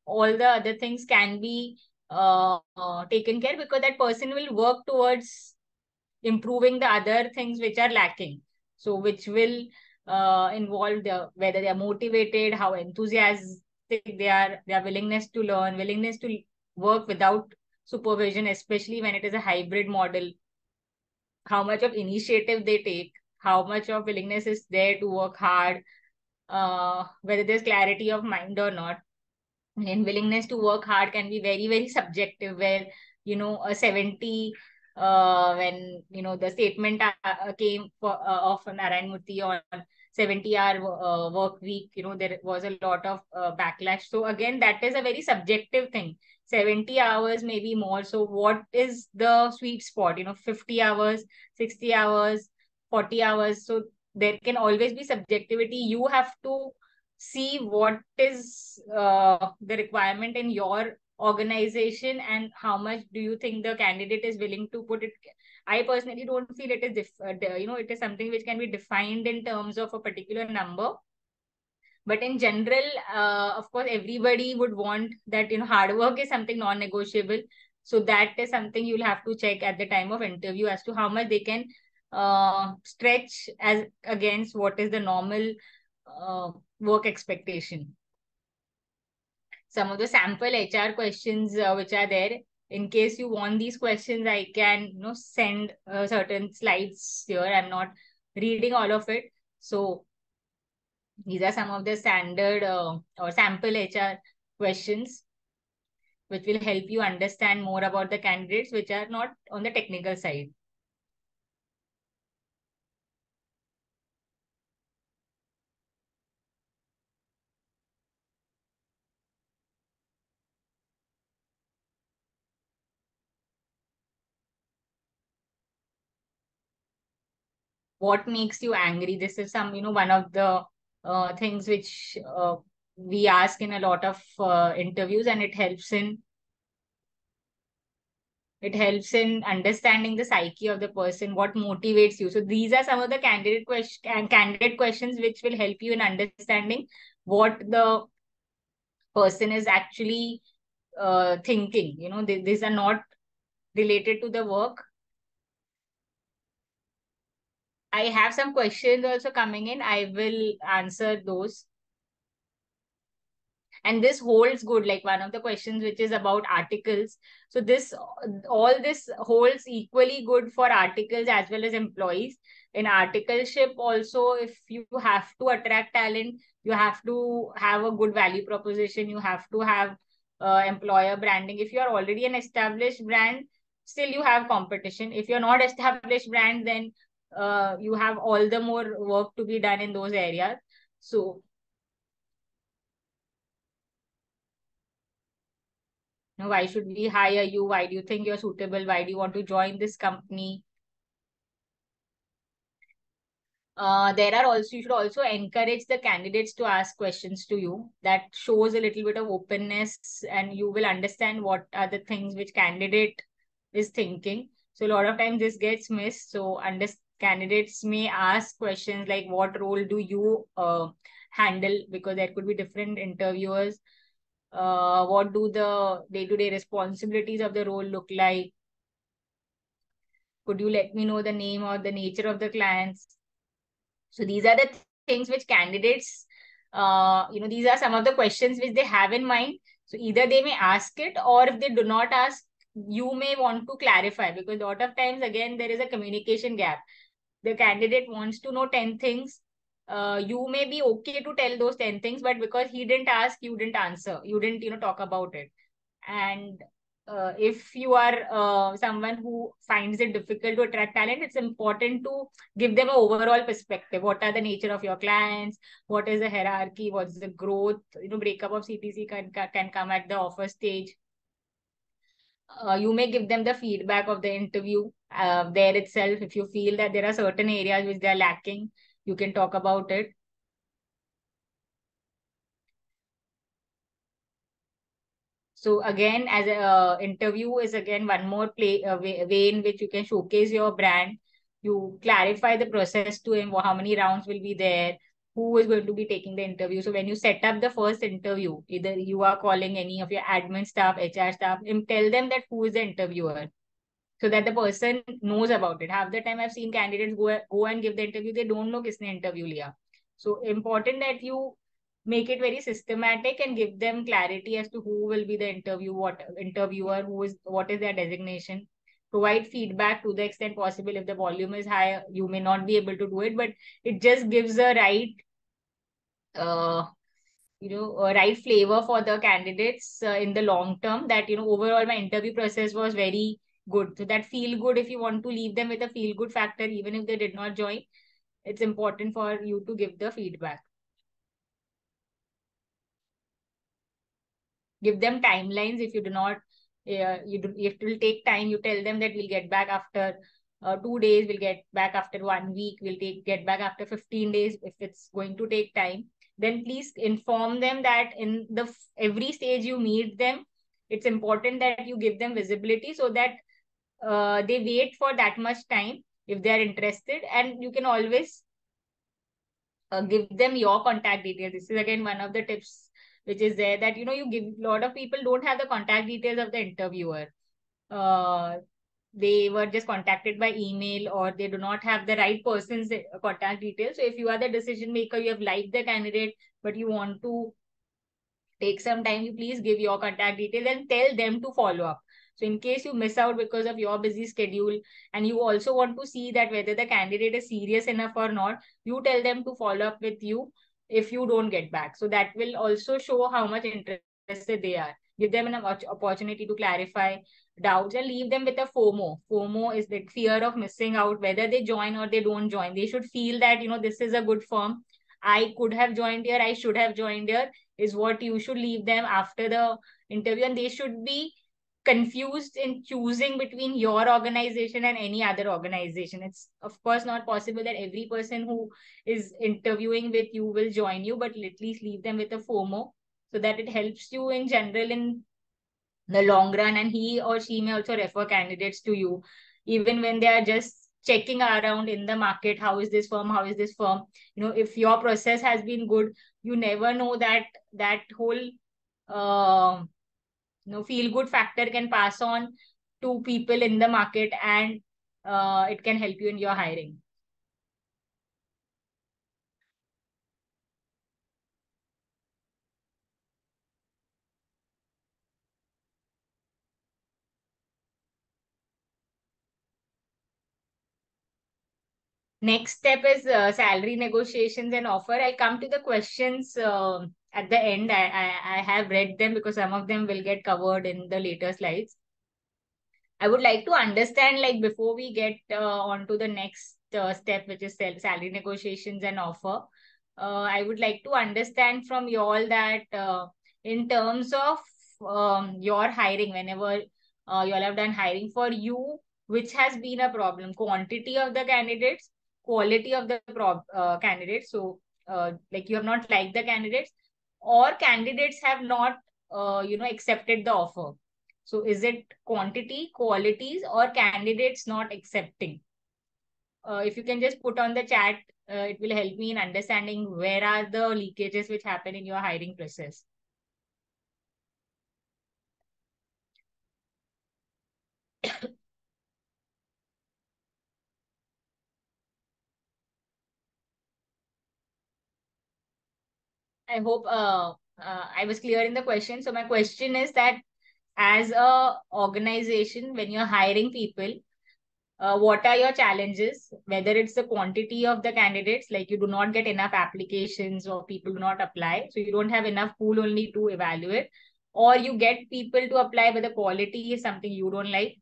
all the other things can be uh, uh, taken care because that person will work towards improving the other things which are lacking. So which will uh, involve the whether they are motivated, how enthusiastic they are, their willingness to learn, willingness to work without supervision, especially when it is a hybrid model how much of initiative they take, how much of willingness is there to work hard, uh, whether there's clarity of mind or not. And willingness to work hard can be very, very subjective, where, you know, a 70, uh, when, you know, the statement uh, came for, uh, of Narayan Murthy on 70 hour uh, work week, you know, there was a lot of uh, backlash. So again, that is a very subjective thing 70 hours maybe more. So what is the sweet spot? You know 50 hours 60 hours 40 hours. So there can always be subjectivity. You have to see what is uh, the requirement in your organization and how much do you think the candidate is willing to put it. I personally don't feel it is dif- you know it is something which can be defined in terms of a particular number but in general uh, of course everybody would want that you know hard work is something non-negotiable. So that is something you'll have to check at the time of interview as to how much they can uh, stretch as against what is the normal uh, work expectation. Some of the sample hr questions uh, which are there in case you want these questions i can you know send uh, certain slides here. I'm not reading all of it. So these are some of the standard uh, or sample HR questions which will help you understand more about the candidates which are not on the technical side. What makes you angry? This is some, you know, one of the uh, things which uh, we ask in a lot of uh, interviews and it helps in it helps in understanding the psyche of the person what motivates you. So these are some of the candidate question candidate questions which will help you in understanding what the person is actually uh, thinking. You know th- these are not related to the work I have some questions also coming in. I will answer those. And this holds good, like one of the questions which is about articles. So this all this holds equally good for articles as well as employees. In articleship, also, if you have to attract talent, you have to have a good value proposition. You have to have uh, employer branding. If you are already an established brand, still you have competition. If you're not established brand, then uh, you have all the more work to be done in those areas. So, why should we hire you? Why do you think you're suitable? Why do you want to join this company? Uh, there are also you should also encourage the candidates to ask questions to you that shows a little bit of openness and you will understand what are the things which candidate is thinking So a lot of times this gets missed. So under candidates may ask questions like, "What role do you uh, handle?" Because there could be different interviewers. Uh, what do the day-to-day responsibilities of the role look like? Could you let me know the name or the nature of the clients? So these are the th- things which candidates, uh, you know, these are some of the questions which they have in mind. So either they may ask it, or if they do not ask, you may want to clarify because a lot of times again there is a communication gap. The candidate wants to know 10 things. Uh, you may be okay to tell those 10 things, but because he didn't ask, you didn't answer. You didn't, you know, talk about it. And uh, if you are uh, someone who finds it difficult to attract talent, it's important to give them an overall perspective. What are the nature of your clients? What is the hierarchy? What's the growth? You know, breakup of CTC can can come at the offer stage. Uh, you may give them the feedback of the interview uh, there itself. If you feel that there are certain areas which they are lacking, you can talk about it. So again, as a uh, interview is again one more play uh, way, way in which you can showcase your brand. You clarify the process to him, how many rounds will be there, who is going to be taking the interview. So when you set up the first interview, either you are calling any of your admin staff, HR staff, and tell them that who is the interviewer, so that the person knows about it. Half the time i've seen candidates go go and give the interview they don't know kisne interview liya so important that you make it very systematic and give them clarity as to who will be the interview what interviewer who is what is their designation. Provide feedback to the extent possible. If the volume is high you may not be able to do it but it just gives a right uh, you know a right flavor for the candidates uh, in the long term that you know overall my interview process was very good. So that feel good. If you want to leave them with a feel good factor, even if they did not join, it's important for you to give the feedback. give them timelines if you do not uh, you do, it will take time you tell them that we'll get back after uh, two days we'll get back after one week we'll take get back after 15 days if it's going to take time then please inform them that in the every stage you meet them it's important that you give them visibility so that uh, they wait for that much time if they are interested and you can always uh, give them your contact details. This is again one of the tips which is there that you know you give a lot of people don't have the contact details of the interviewer. Uh, they were just contacted by email or they do not have the right person's contact details. So if you are the decision maker you have liked the candidate but you want to take some time you please give your contact details and tell them to follow up so in case you miss out because of your busy schedule and you also want to see that whether the candidate is serious enough or not you tell them to follow up with you if you don't get back. So that will also show how much interested they are. Give them an opportunity to clarify doubts and leave them with a FOMO. FOMO is the fear of missing out, whether they join or they don't join. They should feel that, you know, this is a good firm. I could have joined here. I should have joined here is what you should leave them after the interview. And they should be confused in choosing between your organization and any other organization. It's of course not possible that every person who is interviewing with you will join you, but at least leave them with a FOMO so that it helps you in general in the long run. And he or she may also refer candidates to you, even when they are just checking around in the market. How is this firm? How is this firm? You know, if your process has been good, you never know that that whole uh, know feel good factor can pass on to people in the market and uh, it can help you in your hiring next step is uh, salary negotiations and offer. I'll come to the questions uh, at the end. I, I i have read them because some of them will get covered in the later slides. I would like to understand like before we get uh, on to the next uh, step which is salary negotiations and offer uh, i would like to understand from you all that uh, in terms of um, your hiring whenever you all have done hiring for you which has been a problem? Quantity of the candidates quality of the uh, candidates so uh, like you have not liked the candidates or candidates have not uh, you know accepted the offer So is it quantity, qualities, or candidates not accepting? Uh, if you can just put on the chat, uh, it will help me in understanding where are the leakages which happen in your hiring process. I hope uh, uh, I was clear in the question. So my question is that as a organization, when you're hiring people, uh, what are your challenges? Whether it's the quantity of the candidates, like you do not get enough applications or people do not apply, so you don't have enough pool only to evaluate, or you get people to apply, but the quality is something you don't like.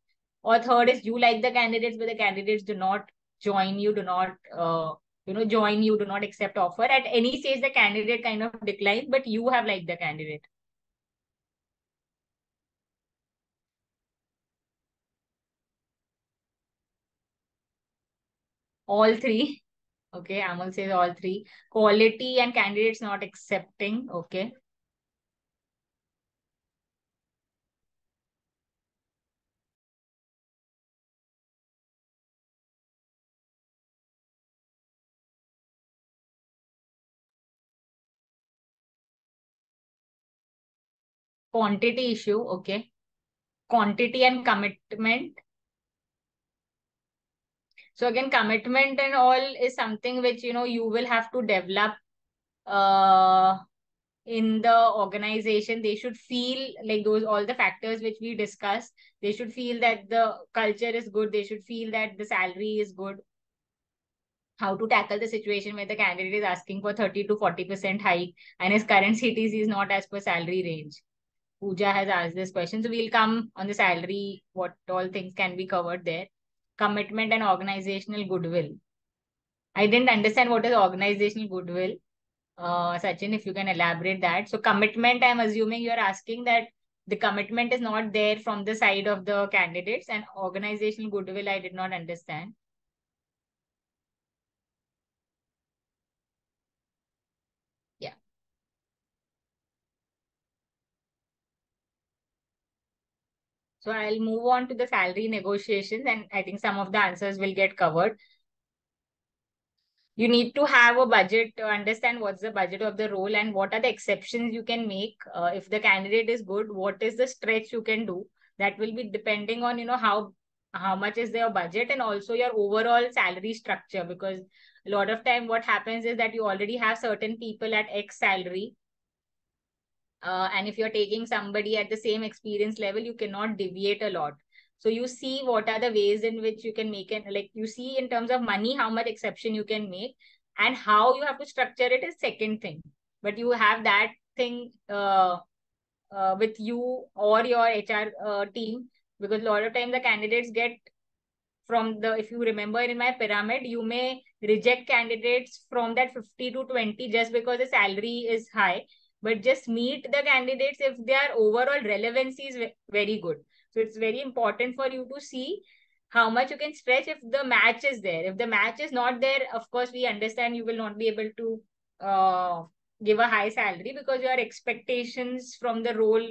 Or third is you like the candidates, but the candidates do not join you, do not uh, you know join you, do not accept offer. At any stage, the candidate kind of declines, but you have liked the candidate. all three. Okay, Amal says all three. Quality and candidates not accepting. Okay. Quantity issue. Okay. Quantity and commitment. So again, commitment and all is something which, you know, you will have to develop uh, in the organization. They should feel like those, all the factors which we discussed. They should feel that the culture is good. They should feel that the salary is good. How to tackle the situation where the candidate is asking for 30 to 40% hike and his current CTC is not as per salary range. Pooja has asked this question. So we'll come on the salary, what all things can be covered there commitment and organizational goodwill. I didn't understand what is organizational goodwill. Uh, Sachin, if you can elaborate that. So commitment, I'm assuming you're asking that the commitment is not there from the side of the candidates and organizational goodwill, I did not understand. Yeah. So I'll move on to the salary negotiations and I think some of the answers will get covered. You need to have a budget to understand what's the budget of the role and what are the exceptions you can make. Uh, if the candidate is good, what is the stretch you can do? That will be depending on, you know, how how much is their budget and also your overall salary structure because a lot of time what happens is that you already have certain people at X salary uh, and if you're taking somebody at the same experience level you cannot deviate a lot. So you see what are the ways in which you can make it like you see in terms of money how much exception you can make and how you have to structure it is second thing. But you have that thing uh, uh, with you or your hr uh, team because a lot of time the candidates get from the if you remember in my pyramid you may reject candidates from that 50 to 20 just because the salary is high but just meet the candidates if their overall relevancy is very good. So it's very important for you to see how much you can stretch if the match is there. If the match is not there, of course, we understand you will not be able to uh, give a high salary because your expectations from the role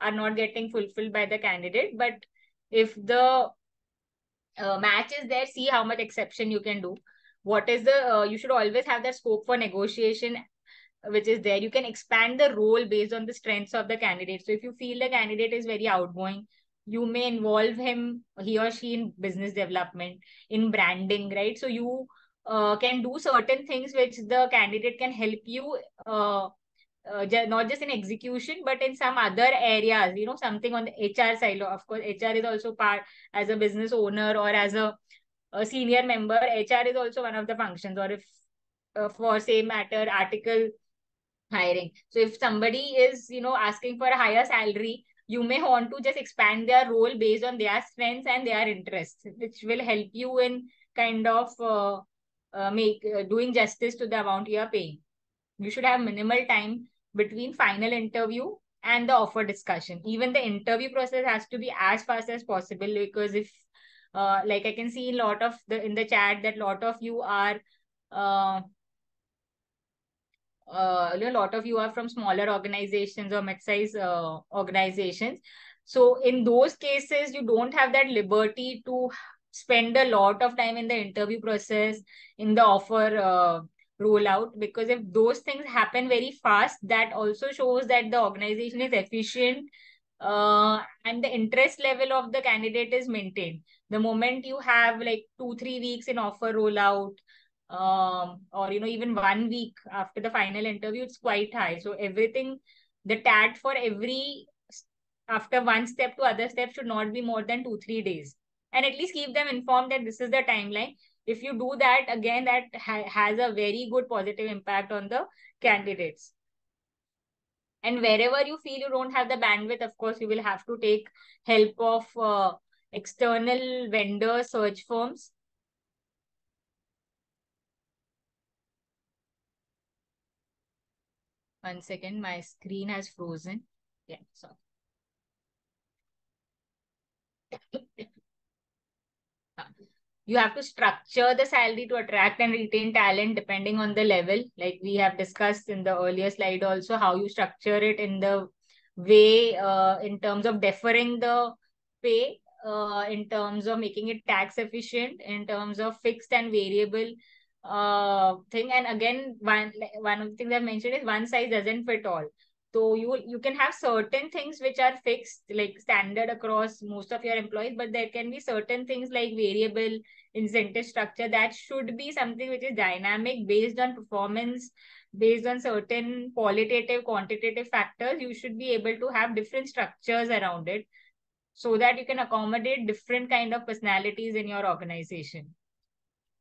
are not getting fulfilled by the candidate. But if the uh, match is there, see how much exception you can do. What is the, uh, you should always have that scope for negotiation which is there. You can expand the role based on the strengths of the candidate. So if you feel the candidate is very outgoing you may involve him he or she in business development in branding right? So you uh, can do certain things which the candidate can help you uh, uh, not just in execution but in some other areas you know something on the hr side. Of course hr is also part as a business owner or as a, a senior member hr is also one of the functions. Or if uh, for same matter article hiring. So if somebody is, you know, asking for a higher salary, you may want to just expand their role based on their strengths and their interests, which will help you in kind of uh, uh, make uh, doing justice to the amount you are paying. You should have minimal time between final interview and the offer discussion. Even the interview process has to be as fast as possible because if, uh, like I can see a lot of the in the chat that a lot of you are uh, a lot of you are from smaller organizations or mid-size uh, organizations. So in those cases, you don't have that liberty to spend a lot of time in the interview process, in the offer uh, rollout, because if those things happen very fast, that also shows that the organization is efficient uh, and the interest level of the candidate is maintained. The moment you have like two, three weeks in offer rollout, um, or you know even one week after the final interview, it's quite high. So everything, the TAT for every after one step to other step should not be more than two, three days. And at least keep them informed that this is the timeline. If you do that, again, that ha has a very good positive impact on the candidates. And wherever you feel you don't have the bandwidth, of course, you will have to take help of uh, external vendor search firms. One second, my screen has frozen. Yeah, sorry. you have to structure the salary to attract and retain talent depending on the level like we have discussed in the earlier slide also how you structure it in the way uh, in terms of deferring the pay uh, in terms of making it tax efficient in terms of fixed and variable uh thing. And again one one of the things i mentioned is one size doesn't fit all. So you you can have certain things which are fixed, like standard across most of your employees, but there can be certain things like variable incentive structure that should be something which is dynamic based on performance, based on certain qualitative, quantitative factors. You should be able to have different structures around it so that you can accommodate different kind of personalities in your organization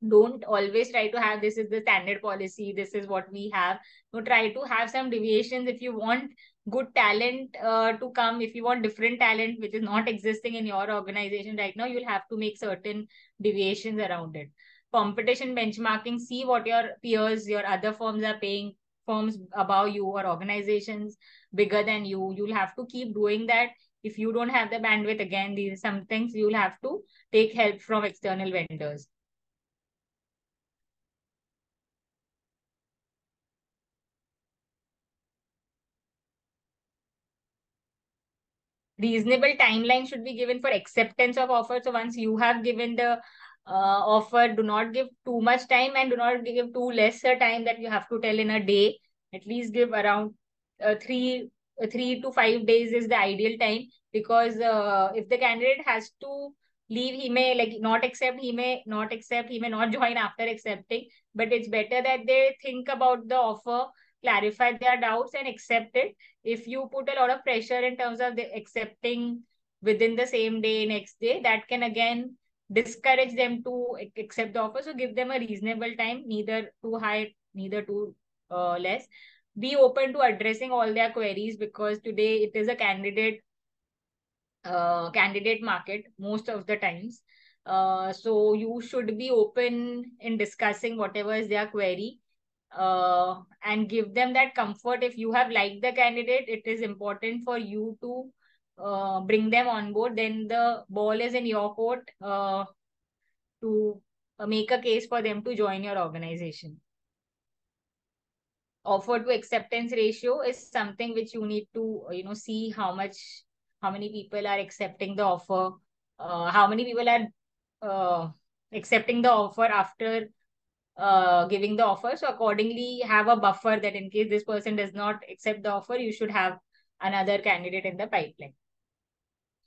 don't always try to have this is the standard policy this is what we have. No try to have some deviations. If you want good talent uh, to come if you want different talent which is not existing in your organization right now you'll have to make certain deviations around it. Competition benchmarking see what your peers your other firms are paying firms above you or organizations bigger than you. You'll have to keep doing that. If you don't have the bandwidth again these are some things you'll have to take help from external vendors reasonable timeline should be given for acceptance of offer. So once you have given the uh, offer, do not give too much time and do not give too lesser time that you have to tell in a day. At least give around uh, three uh, three to five days is the ideal time because uh, if the candidate has to leave, he may like not accept, he may not accept, he may not join after accepting. But it's better that they think about the offer clarify their doubts and accept it. If you put a lot of pressure in terms of the accepting within the same day, next day, that can again discourage them to accept the offer. So give them a reasonable time, neither too high, neither too uh, less. Be open to addressing all their queries because today it is a candidate uh, candidate market most of the times. Uh, so you should be open in discussing whatever is their query uh, and give them that comfort. If you have liked the candidate, it is important for you to uh, bring them on board. Then the ball is in your court uh, to uh, make a case for them to join your organization. Offer to acceptance ratio is something which you need to, you know, see how much, how many people are accepting the offer, uh, how many people are uh, accepting the offer after uh, giving the offer. So accordingly, have a buffer that in case this person does not accept the offer, you should have another candidate in the pipeline.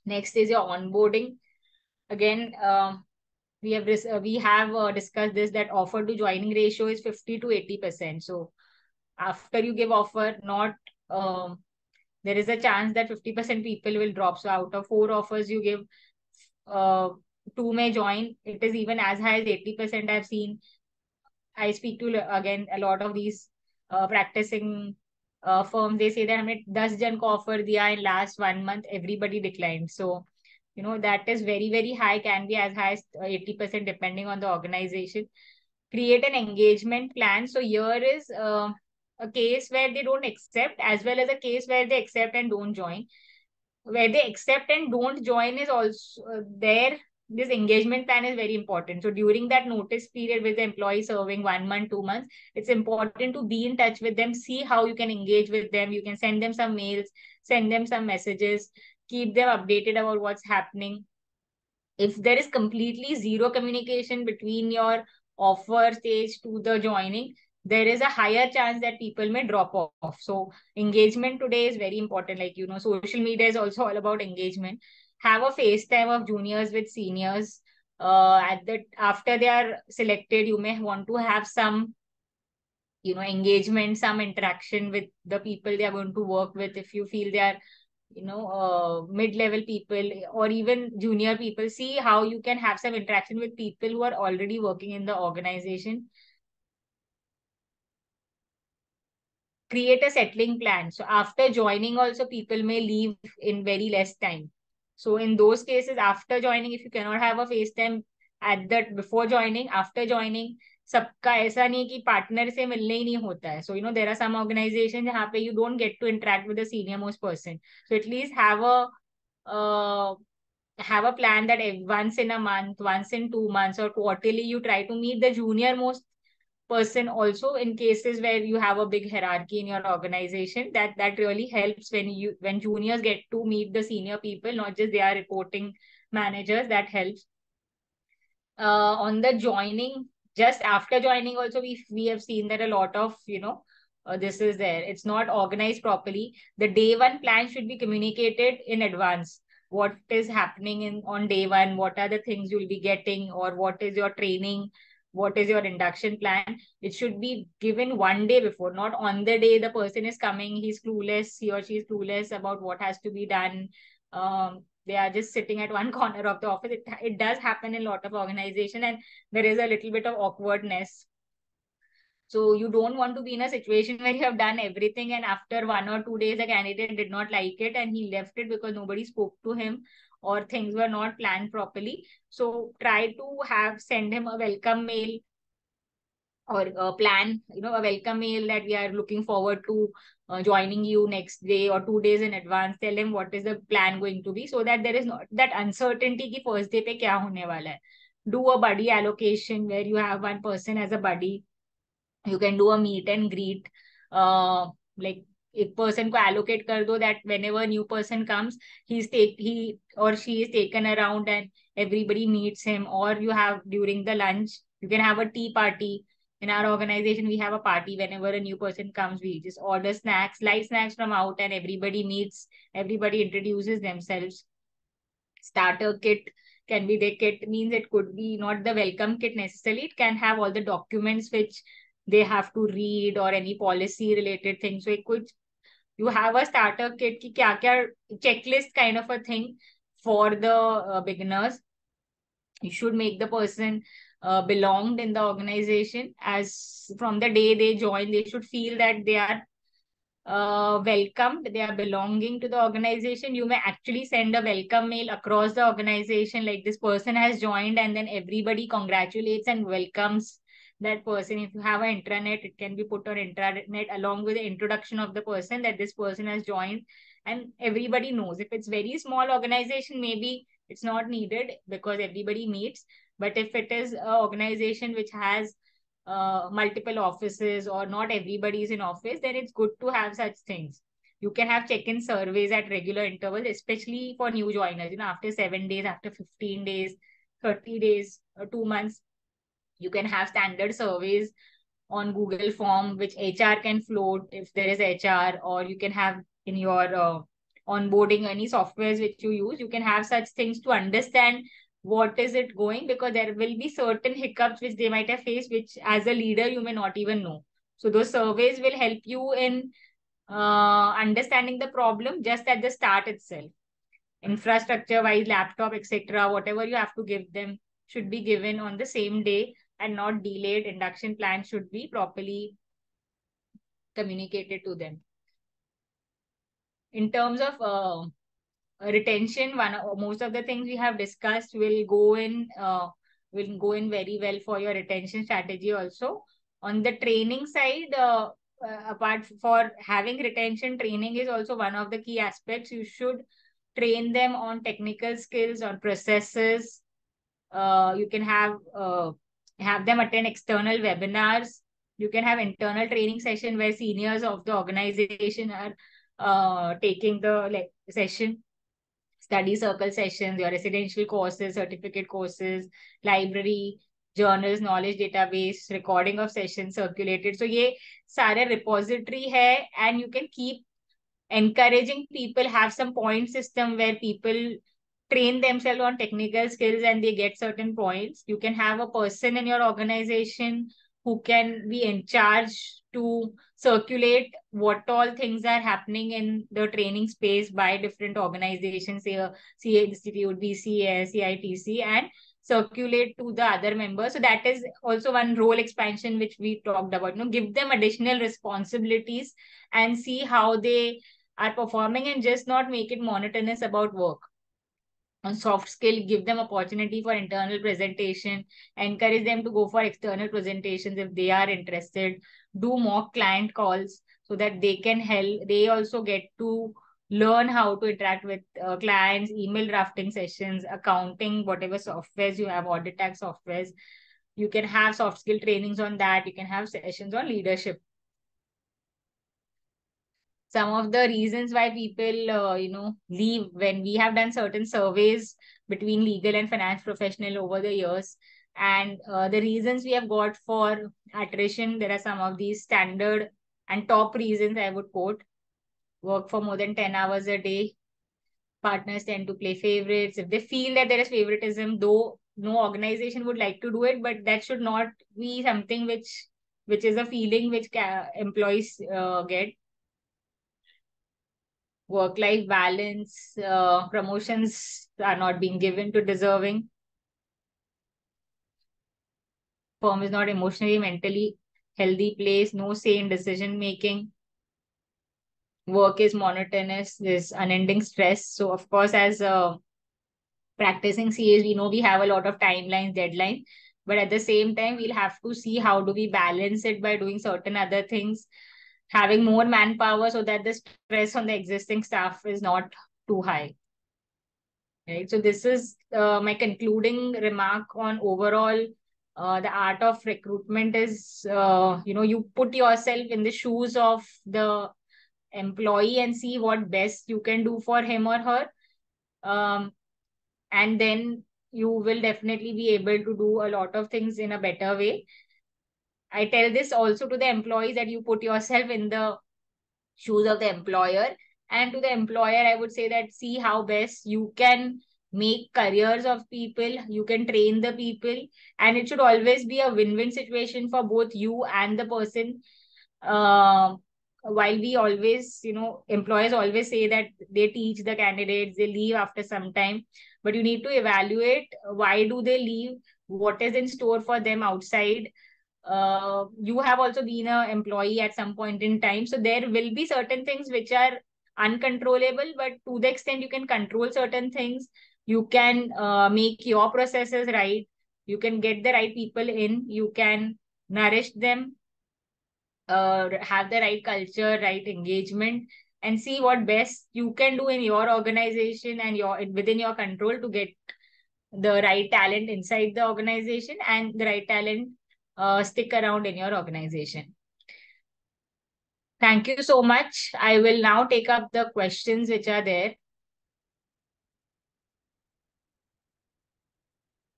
Next is your onboarding. Again, uh, we have uh, we have uh, discussed this that offer to joining ratio is 50 to 80 percent. So after you give offer, not um, there is a chance that 50 percent people will drop. So out of four offers you give, uh, two may join. It is even as high as 80 percent. I've seen I speak to again a lot of these uh, practicing uh, firms. They say that हमने दस जन को offer दिया in last one month, everybody declined. So you know that is very very high, can be as high as eighty percent depending on the organization. Create an engagement plan. So here is uh, a case where they don't accept, as well as a case where they accept and don't join. Where they accept and don't join is also uh, there this engagement plan is very important. So during that notice period with the employee serving one month, two months, it's important to be in touch with them, see how you can engage with them. You can send them some mails, send them some messages, keep them updated about what's happening. If there is completely zero communication between your offer stage to the joining, there is a higher chance that people may drop off. So engagement today is very important. Like, you know, social media is also all about engagement. Have a FaceTime of juniors with seniors. Uh, at the after they are selected, you may want to have some you know engagement some interaction with the people they are going to work with. If you feel they are you know uh, mid-level people or even junior people see how you can have some interaction with people who are already working in the organization. Create a settling plan. So after joining also people may leave in very less time so in those cases after joining if you cannot have a face FaceTime at that before joining after joining सबका ऐसा नहीं कि partner से मिलने ही नहीं होता है so you know there are some organization जहाँ पे you don't get to interact with senior most person so at least have a have a plan that once in a month, once in two months, or quarterly, you try to meet the junior most person also in cases where you have a big hierarchy in your organization that that really helps when you when juniors get to meet the senior people not just they are reporting managers that helps. Uh, on the joining just after joining also we we have seen that a lot of you know uh, this is there. It's not organized properly. The day one plan should be communicated in advance. What is happening in on day one? What are the things you'll be getting? Or what is your training what is your induction plan? It should be given one day before not on the day the person is coming he's clueless he or she is clueless about what has to be done. Um, they are just sitting at one corner of the office. It, it does happen in a lot of organization and there is a little bit of awkwardness. So you don't want to be in a situation where you have done everything and after one or two days the candidate did not like it and he left it because nobody spoke to him or things were not planned properly. So try to have send him a welcome mail or a plan you know a welcome mail that we are looking forward to uh, joining you next day or two days in advance. Tell him what is the plan going to be so that there is not that uncertainty ki first day pe kya hone wala hai. Do a buddy allocation where you have one person as a buddy. You can do a meet and greet uh like एक person को allocate कर दो that whenever new person comes he's take he or she is taken around and everybody meets him or you have during the lunch you can have a tea party in our organization we have a party whenever a new person comes we just order snacks light snacks from out and everybody meets everybody introduces themselves starter kit can be the kit means it could be not the welcome kit necessarily it can have all the documents which they have to read or any policy related thing so it could you have a starter kit ki kya kya checklist kind of a thing for the uh, beginners. You should make the person uh, belonged in the organization as from the day they join they should feel that they are uh, welcomed they are belonging to the organization. You may actually send a welcome mail across the organization like this person has joined and then everybody congratulates and welcomes that person if you have an intranet it can be put on intranet along with the introduction of the person that this person has joined and everybody knows if it's very small organization maybe it's not needed because everybody meets but if it is an organization which has uh, multiple offices or not everybody is in office, then it's good to have such things. You can have check-in surveys at regular intervals, especially for new joiners. You know, after seven days, after 15 days, 30 days, or two months, you can have standard surveys on Google Form, which HR can float if there is HR, or you can have in your uh, onboarding any softwares which you use. You can have such things to understand what is it going because there will be certain hiccups which they might have faced which as a leader you may not even know so those surveys will help you in uh, understanding the problem just at the start itself infrastructure wise laptop etc whatever you have to give them should be given on the same day and not delayed induction plan should be properly communicated to them. In terms of uh, retention one most of the things we have discussed will go in uh, will go in very well for your retention strategy also. On the training side uh, uh, apart for having retention training is also one of the key aspects. You should train them on technical skills on processes. Uh, you can have uh, have them attend external webinars you can have internal training session where seniors of the organization are uh, taking the like session study circle sessions, your residential courses, certificate courses, library, journals, knowledge database, recording of sessions circulated. So ये सारे repository है and you can keep encouraging people have some point system where people train themselves on technical skills and they get certain points. You can have a person in your organization who can be in charge to circulate what all things are happening in the training space by different organizations, say uh, a CA Institute, BCA, CITC, and circulate to the other members. So that is also one role expansion which we talked about. You know, give them additional responsibilities and see how they are performing and just not make it monotonous about work soft skill give them opportunity for internal presentation encourage them to go for external presentations if they are interested do mock client calls so that they can help. They also get to learn how to interact with uh, clients email drafting sessions accounting whatever softwares you have audit tax softwares. You can have soft skill trainings on that. You can have sessions on leadership some of the reasons why people uh, you know leave when we have done certain surveys between legal and finance professional over the years. And uh, the reasons we have got for attrition there are some of these standard and top reasons i would quote. Work for more than 10 hours a day. Partners tend to play favorites. If they feel that there is favoritism though no organization would like to do it but that should not be something which which is a feeling which employees uh, get work life balance, uh, promotions are not being given to deserving. Firm is not emotionally, mentally healthy place, no sane decision making. Work is monotonous, there's unending stress. So, of course, as uh, practicing CAs, we know we have a lot of timelines, deadlines, but at the same time, we'll have to see how do we balance it by doing certain other things having more manpower so that the stress on the existing staff is not too high. Right. So this is uh, my concluding remark on overall uh, the art of recruitment is, uh, you know, you put yourself in the shoes of the employee and see what best you can do for him or her. Um, and then you will definitely be able to do a lot of things in a better way. I tell this also to the employees that you put yourself in the shoes of the employer. And to the employer, I would say that see how best you can make careers of people, you can train the people, and it should always be a win win situation for both you and the person. Uh, while we always, you know, employers always say that they teach the candidates, they leave after some time, but you need to evaluate why do they leave, what is in store for them outside uh, you have also been an employee at some point in time. So there will be certain things which are uncontrollable, but to the extent you can control certain things, you can uh, make your processes right. You can get the right people in. You can nourish them, uh, have the right culture, right engagement, and see what best you can do in your organization and your within your control to get the right talent inside the organization and the right talent uh, stick around in your organization. Thank you so much. I will now take up the questions which are there.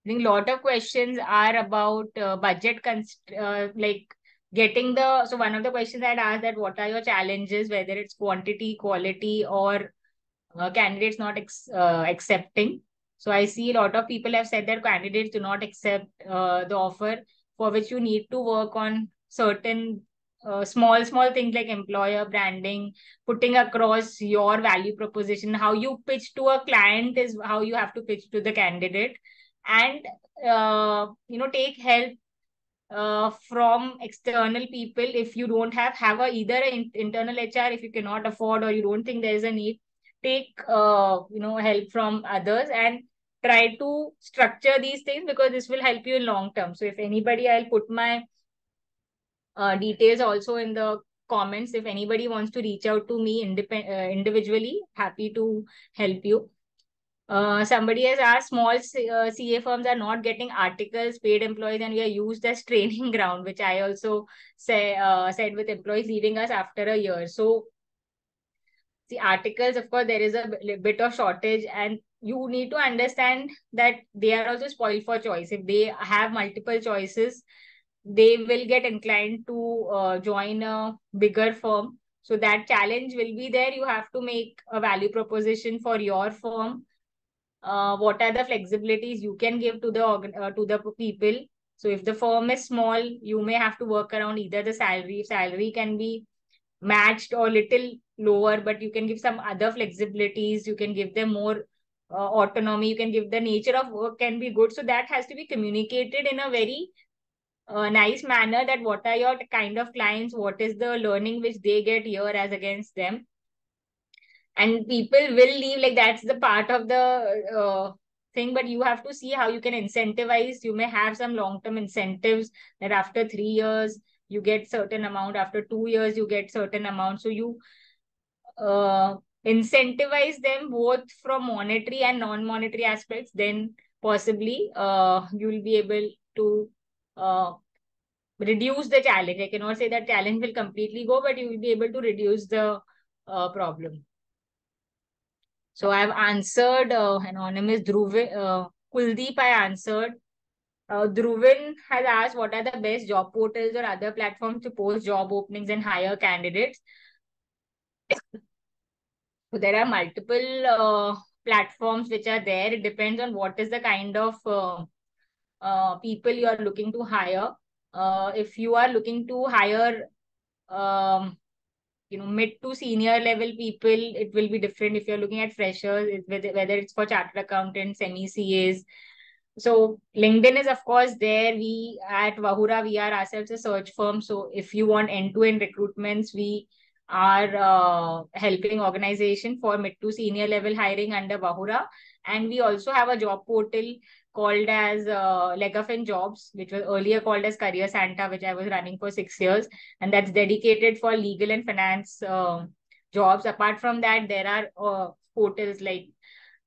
I think a lot of questions are about uh, budget, uh, like getting the. So one of the questions I'd asked that what are your challenges, whether it's quantity, quality, or uh, candidates not uh, accepting. So I see a lot of people have said that candidates do not accept uh, the offer for which you need to work on certain uh, small small things like employer branding putting across your value proposition how you pitch to a client is how you have to pitch to the candidate. And uh, you know take help uh, from external people if you don't have have a either an internal hr if you cannot afford or you don't think there is a need. Take uh, you know help from others and try to structure these things because this will help you in long term. So if anybody, I'll put my uh, details also in the comments. If anybody wants to reach out to me independ- uh, individually, happy to help you. Uh, somebody has asked small C- uh, CA firms are not getting articles, paid employees, and we are used as training ground, which I also say uh, said with employees leaving us after a year. So the articles of course there is a bit of shortage and you need to understand that they are also spoiled for choice. If they have multiple choices they will get inclined to uh, join a bigger firm. So that challenge will be there. You have to make a value proposition for your firm. Uh, what are the flexibilities you can give to the uh, to the people? So if the firm is small you may have to work around either the salary salary can be matched or little lower but you can give some other flexibilities. You can give them more uh, autonomy you can give the nature of work can be good. So that has to be communicated in a very uh, nice manner that what are your kind of clients what is the learning which they get here as against them. And people will leave like that's the part of the uh, thing but you have to see how you can incentivize. You may have some long term incentives that after 3 years you get certain amount. After 2 years you get certain amount. So you uh, incentivize them both from monetary and non-monetary aspects, then possibly uh, you will be able to uh, reduce the challenge. I cannot say that challenge will completely go, but you will be able to reduce the uh, problem. So I've answered uh, anonymous Dhruv, uh, Kuldeep, I answered. Uh, Dhruvin has asked what are the best job portals or other platforms to post job openings and hire candidates. There are multiple uh, platforms which are there. It depends on what is the kind of uh, uh, people you are looking to hire. Uh, if you are looking to hire, um, you know, mid to senior level people, it will be different. If you're looking at freshers, whether, whether it's for chartered accountants, semi-CAs. So LinkedIn is of course there. We at Vahura, we are ourselves a search firm. So if you want end-to-end recruitments, we are uh, helping organization for mid to senior level hiring under Vahura. And we also have a job portal called as uh, Legafin Jobs, which was earlier called as Career Santa, which I was running for six years. And that's dedicated for legal and finance uh, jobs. Apart from that, there are uh, portals like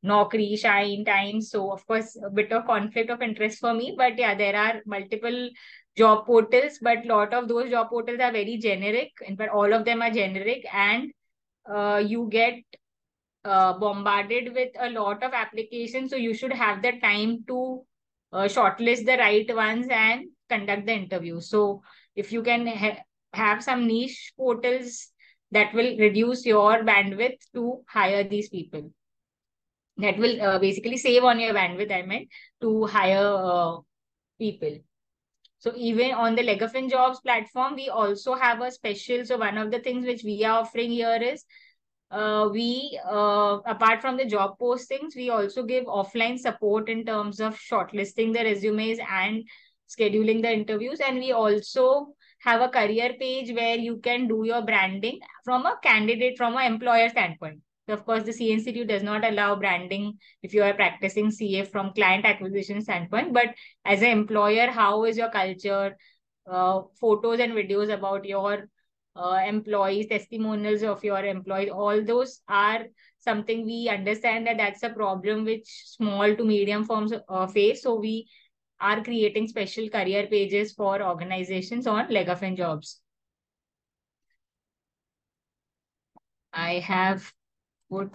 Naukri, Shine, Times. So, of course, a bit of conflict of interest for me. But yeah, there are multiple job portals, but a lot of those job portals are very generic. In fact, all of them are generic, and uh, you get uh, bombarded with a lot of applications. So you should have the time to uh, shortlist the right ones and conduct the interview. So if you can ha have some niche portals that will reduce your bandwidth to hire these people. That will uh, basically save on your bandwidth, I meant, to hire uh, people. So even on the Legafin Jobs platform, we also have a special. So one of the things which we are offering here is uh, we, uh, apart from the job postings, we also give offline support in terms of shortlisting the resumes and scheduling the interviews. And we also have a career page where you can do your branding from a candidate, from an employer standpoint. So of course, the Institute does not allow branding if you are practicing CA from client acquisition standpoint. But as an employer, how is your culture? Uh, photos and videos about your uh, employees, testimonials of your employees, all those are something we understand that that's a problem which small to medium firms uh, face. So we are creating special career pages for organizations on Legafin jobs. I have put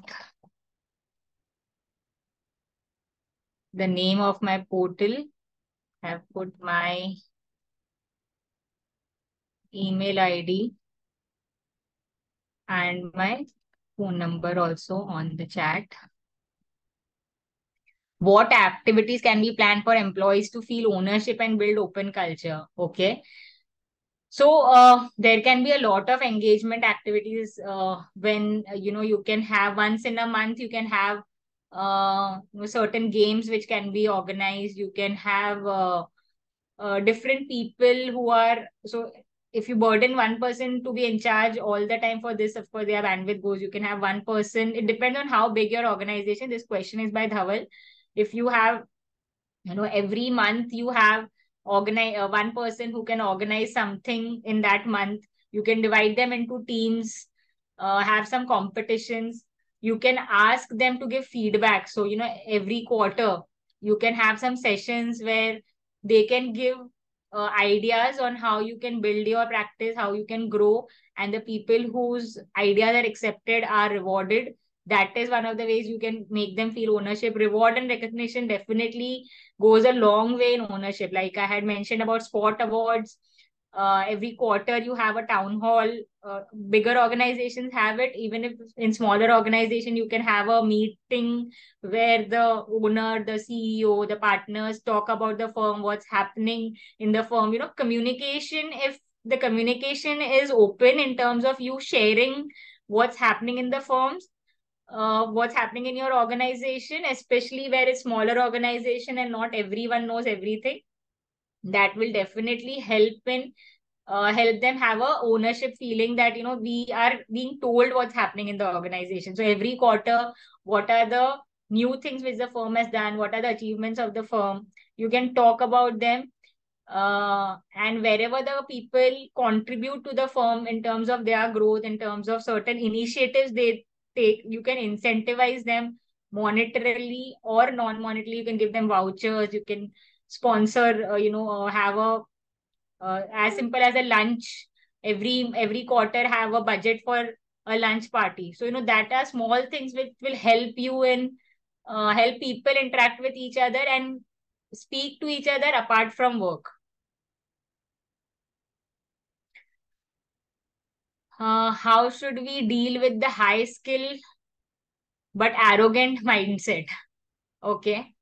the name of my portal. I've put my email ID and my phone number also on the chat. What activities can be planned for employees to feel ownership and build open culture? Okay. So uh, there can be a lot of engagement activities uh, when you know you can have once in a month you can have uh, certain games which can be organized. You can have uh, uh, different people who are so if you burden one person to be in charge all the time for this, of course, their bandwidth goes. You can have one person. It depends on how big your organization. This question is by Dhaval. If you have, you know, every month you have organize uh, one person who can organize something in that month. You can divide them into teams uh, have some competitions. You can ask them to give feedback. So you know every quarter you can have some sessions where they can give uh, ideas on how you can build your practice, how you can grow, and the people whose ideas are accepted are rewarded. That is one of the ways you can make them feel ownership. Reward and recognition definitely goes a long way in ownership. Like I had mentioned about sport awards, uh, every quarter you have a town hall uh, bigger organizations have it even if in smaller organization you can have a meeting where the owner the ceo the partners talk about the firm what's happening in the firm you know communication if the communication is open in terms of you sharing what's happening in the firms uh, what's happening in your organization especially where it's smaller organization and not everyone knows everything that will definitely help in uh, help them have a ownership feeling that you know we are being told what's happening in the organization. So every quarter what are the new things which the firm has done? What are the achievements of the firm? You can talk about them uh, and wherever the people contribute to the firm in terms of their growth in terms of certain initiatives they take you can incentivize them monetarily or non-monetarily. You can give them vouchers. You can sponsor uh, you know uh, have a uh, as simple as a lunch. Every every quarter have a budget for a lunch party. So you know that are small things which will help you in uh, help people interact with each other and speak to each other apart from work uh, how should we deal with the high skill but arrogant mindset okay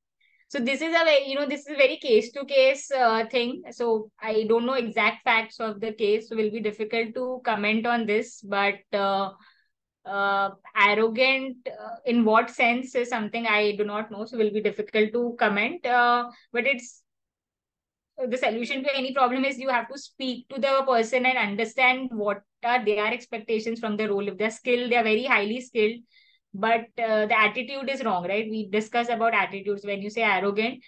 so this is a you know, this is a very case to case uh, thing. So I don't know exact facts of the case. So will be difficult to comment on this. But uh, uh, arrogant uh, in what sense is something I do not know. So will be difficult to comment. Uh, but it's the solution to any problem is you have to speak to the person and understand what are their expectations from the role. If they're skilled, they're very highly skilled but uh, the attitude is wrong right? We discuss about attitudes. When you say arrogant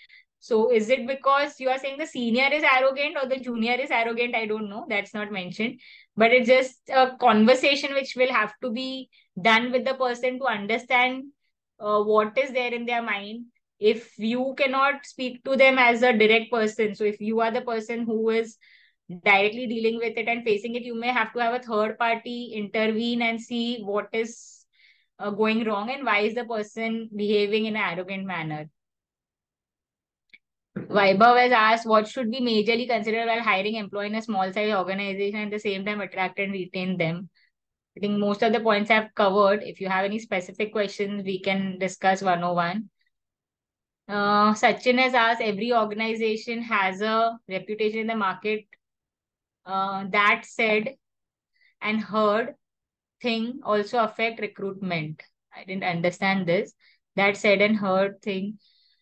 so is it because you are saying the senior is arrogant or the junior is arrogant? I don't know. That's not mentioned. But it's just a conversation which will have to be done with the person to understand uh, what is there in their mind if you cannot speak to them as a direct person so if you are the person who is directly dealing with it and facing it you may have to have a third party intervene and see what is uh, going wrong and why is the person behaving in an arrogant manner. Vaibhav has asked what should be majorly considered while hiring employee in a small size organization and at the same time attract and retain them. I think most of the points I've covered. If you have any specific questions, we can discuss one on one. Uh, Sachin has asked every organization has a reputation in the market. Uh, that said and heard, thing also affect recruitment? I didn't understand this. That said and heard thing.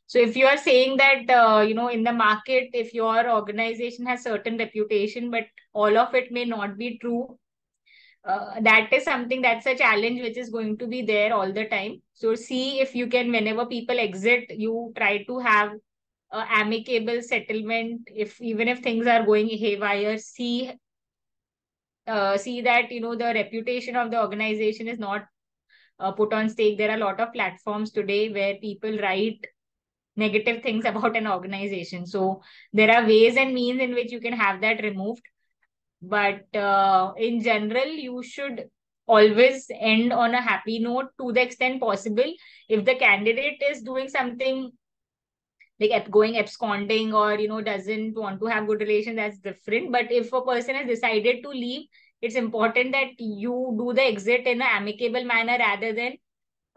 So if you are saying that, uh, you know, in the market, if your organization has certain reputation, but all of it may not be true, uh, that is something that's a challenge which is going to be there all the time. So see if you can, whenever people exit, you try to have a amicable settlement. If even if things are going haywire, see uh, see that you know the reputation of the organization is not uh, put on stake there are a lot of platforms today where people write negative things about an organization so there are ways and means in which you can have that removed but uh, in general you should always end on a happy note to the extent possible. If the candidate is doing something like going absconding or you know doesn't want to have good relation that's different. But if a person has decided to leave it's important that you do the exit in an amicable manner rather than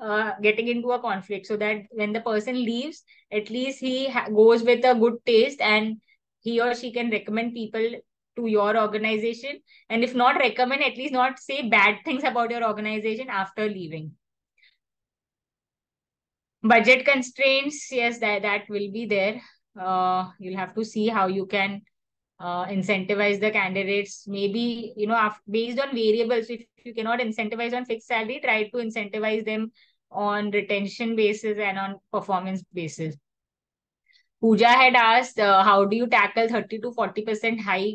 uh, getting into a conflict so that when the person leaves at least he goes with a good taste and he or she can recommend people to your organization and if not recommend at least not say bad things about your organization after leaving. Budget constraints yes that that will be there. Uh, you'll have to see how you can uh, incentivize the candidates. Maybe you know based on variables if you cannot incentivize on fixed salary try to incentivize them on retention basis and on performance basis. Pooja had asked, uh, how do you tackle 30 to 40% hike?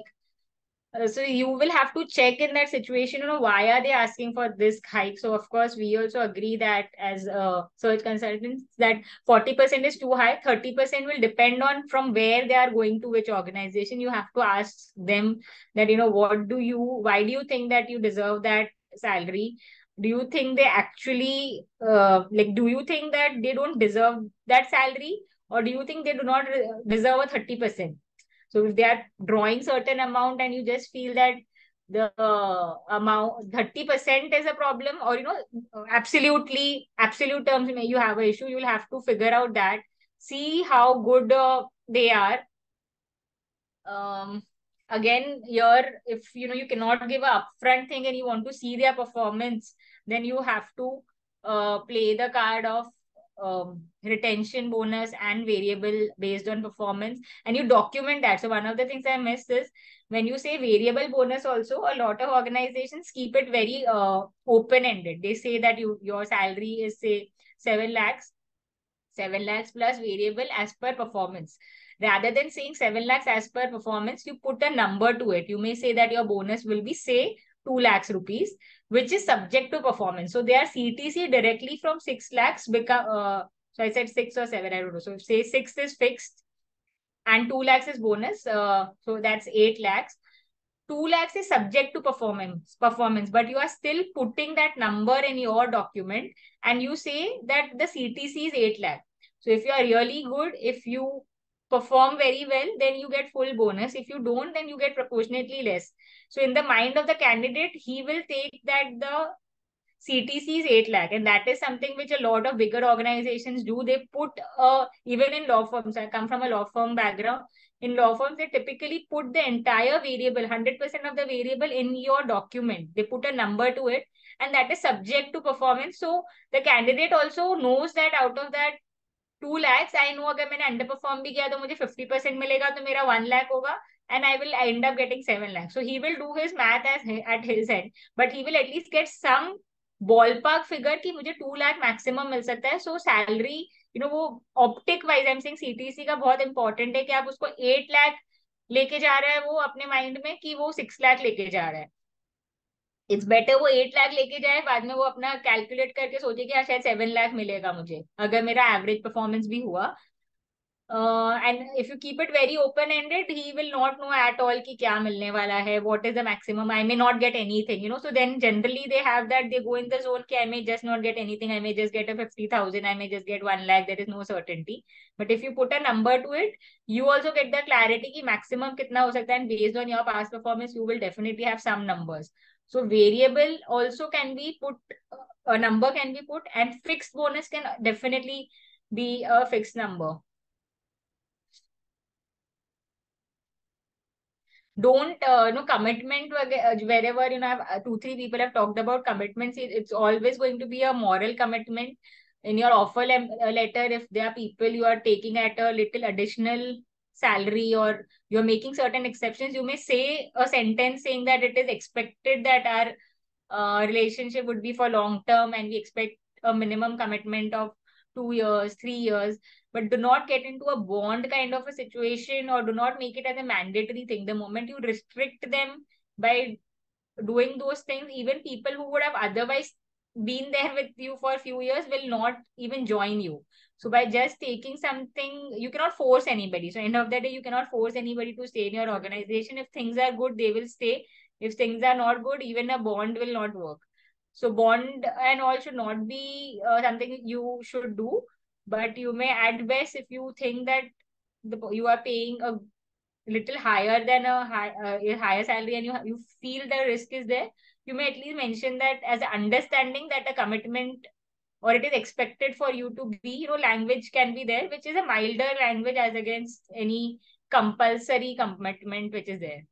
Uh, so you will have to check in that situation you know why are they asking for this hike so of course we also agree that as uh, search consultants that 40% is too high. 30% will depend on from where they are going to which organization. You have to ask them that you know what do you why do you think that you deserve that salary? Do you think they actually uh, like do you think that they don't deserve that salary? Or do you think they do not deserve a 30% so if they are drawing certain amount and you just feel that the uh, amount 30% is a problem or you know absolutely absolute terms you have an issue you'll have to figure out that see how good uh, they are. Um again here if you know you cannot give a upfront thing and you want to see their performance then you have to uh, play the card of um, retention bonus and variable based on performance. And you document that. So one of the things i miss is when you say variable bonus also a lot of organizations keep it very uh, open ended they say that you your salary is say 7 lakhs 7 lakhs plus variable as per performance. Rather than saying 7 lakhs as per performance you put a number to it. You may say that your bonus will be say 2 lakhs rupees which is subject to performance. So they are CTC directly from 6 lakhs become, uh, so I said 6 or 7, I don't know. So say 6 is fixed and 2 lakhs is bonus. Uh, so that's 8 lakhs. 2 lakhs is subject to performance, performance, but you are still putting that number in your document and you say that the CTC is 8 lakh. So if you are really good, if you perform very well, then you get full bonus. If you don't, then you get proportionately less. So in the mind of the candidate, he will take that the CTC is 8 lakh. And that is something which a lot of bigger organizations do. They put, uh, even in law firms, I come from a law firm background. In law firms, they typically put the entire variable, 100% of the variable in your document. They put a number to it and that is subject to performance. So the candidate also knows that out of that two lakhs I know अगर मैंने under perform भी किया तो मुझे fifty percent मिलेगा तो मेरा one lakh होगा and I will end up getting seven lakhs so he will do his math as at his end but he will at least get some ball park figure की मुझे two lakh maximum मिल सकता है. So salary you know वो optic wise I am seeing C T C का बहुत important है कि आप उसको एट लैख लेके जा रहे हैं, वो अपने माइंड में कि वो सिक्स लैख लेके जा रहा है. इट्स बेटर वो एट लाख लेके जाए, बाद में वो अपना कैलकुलेट करके सोचे कि शायद सेवन लाख मिलेगा मुझे, अगर मेरा एवरेज परफॉर्मेंस भी हुआ। And if you keep it very open ended he will not know at all कि क्या मिलने वाला है what is the maximum I may not get anything you know so then generally they have that they go in the zone कि I may just not get anything I may just get a fifty thousand I may just get one lakh there is no certainty but if you put a number to it you also get the clarity की maximum कितना हो सकता है and based on your past performance you will definitely have some numbers So variable also can be put, a number can be put and fixed bonus can definitely be a fixed number. Don't, uh, you know, commitment wherever, you know, uh, two, three people have talked about commitments. It's always going to be a moral commitment in your offer uh, letter. If there are people you are taking at a little additional salary or you're making certain exceptions, you may say a sentence saying that it is expected that our uh, relationship would be for long term and we expect a minimum commitment of two years, three years, but do not get into a bond kind of a situation or do not make it as a mandatory thing. The moment you restrict them by doing those things, even people who would have otherwise been there with you for a few years will not even join you. So by just taking something, you cannot force anybody. So end of the day, you cannot force anybody to stay in your organization. If things are good, they will stay. If things are not good, even a bond will not work. So bond and all should not be uh, something you should do. But you may at best if you think that the, you are paying a little higher than a, high, uh, a higher salary and you you feel the risk is there, you may at least mention that as an understanding that a commitment or it is expected for you to be, you know, language can be there, which is a milder language as against any compulsory commitment which is there.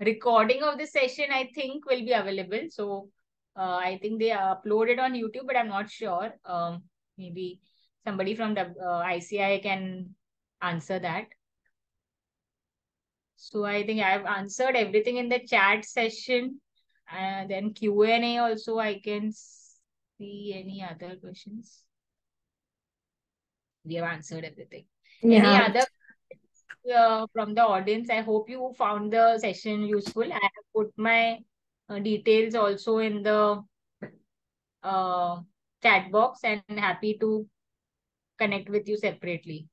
Recording of the session, I think, will be available. So uh, I think they are uploaded on YouTube, but I'm not sure. Um, maybe somebody from the uh, ICAI can answer that. So I think I've answered everything in the chat session. And then Q&A also I can see any other questions. We have answered everything. Yeah. Any other? uh, from the audience. I hope you found the session useful. I have put my uh, details also in the uh, chat box and happy to connect with you separately.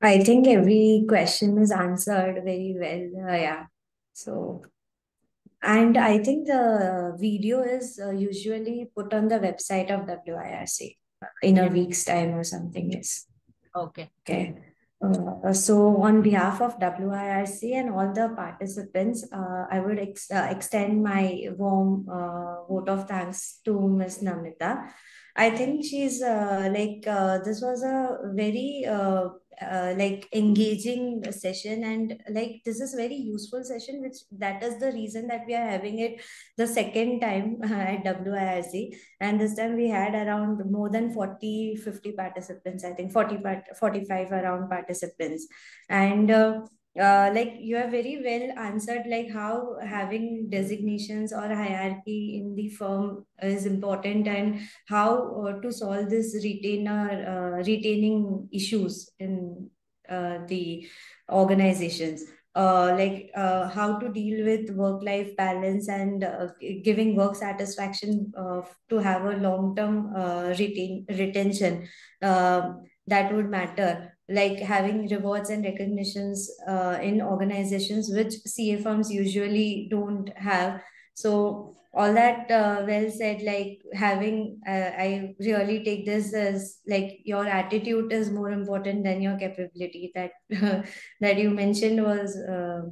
I think every question is answered very well. Uh, yeah. So, and I think the video is uh, usually put on the website of WIRC in a week's time or something. Yes. Okay. Okay. Uh, so on behalf of WIRC and all the participants, uh, I would ex uh, extend my warm uh, vote of thanks to Ms. Namita. I think she's uh, like uh, this was a very uh, like engaging session and like this is a very useful session which that is the reason that we are having it the second time at WIRC and this time we had around more than 40 50 participants I think 40 part 45 around participants. And uh, like you have very well answered like how having designations or hierarchy in the firm is important and how uh, to solve this retainer uh, retaining issues in uh, the organizations. Uh, like uh, how to deal with work life balance and giving work satisfaction to have a long term retain retention that would matter like having rewards and recognitions uh, in organizations which CA firms usually don't have. So all that uh, well said, like having, uh, I really take this as like your attitude is more important than your capability. That that you mentioned was uh,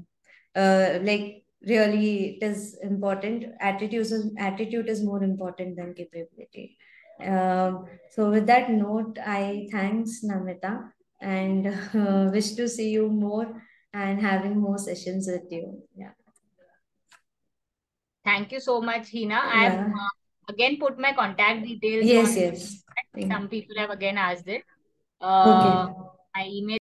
uh, like really it is important. Attitude is attitude is more important than capability. Um, so with that note, I thanks Namita and uh, wish to see you more and having more sessions with you. Yeah. Thank you so much, Hina. I have uh, again put my contact details Yes, yes. Some people have again asked it. Uh, Okay. my email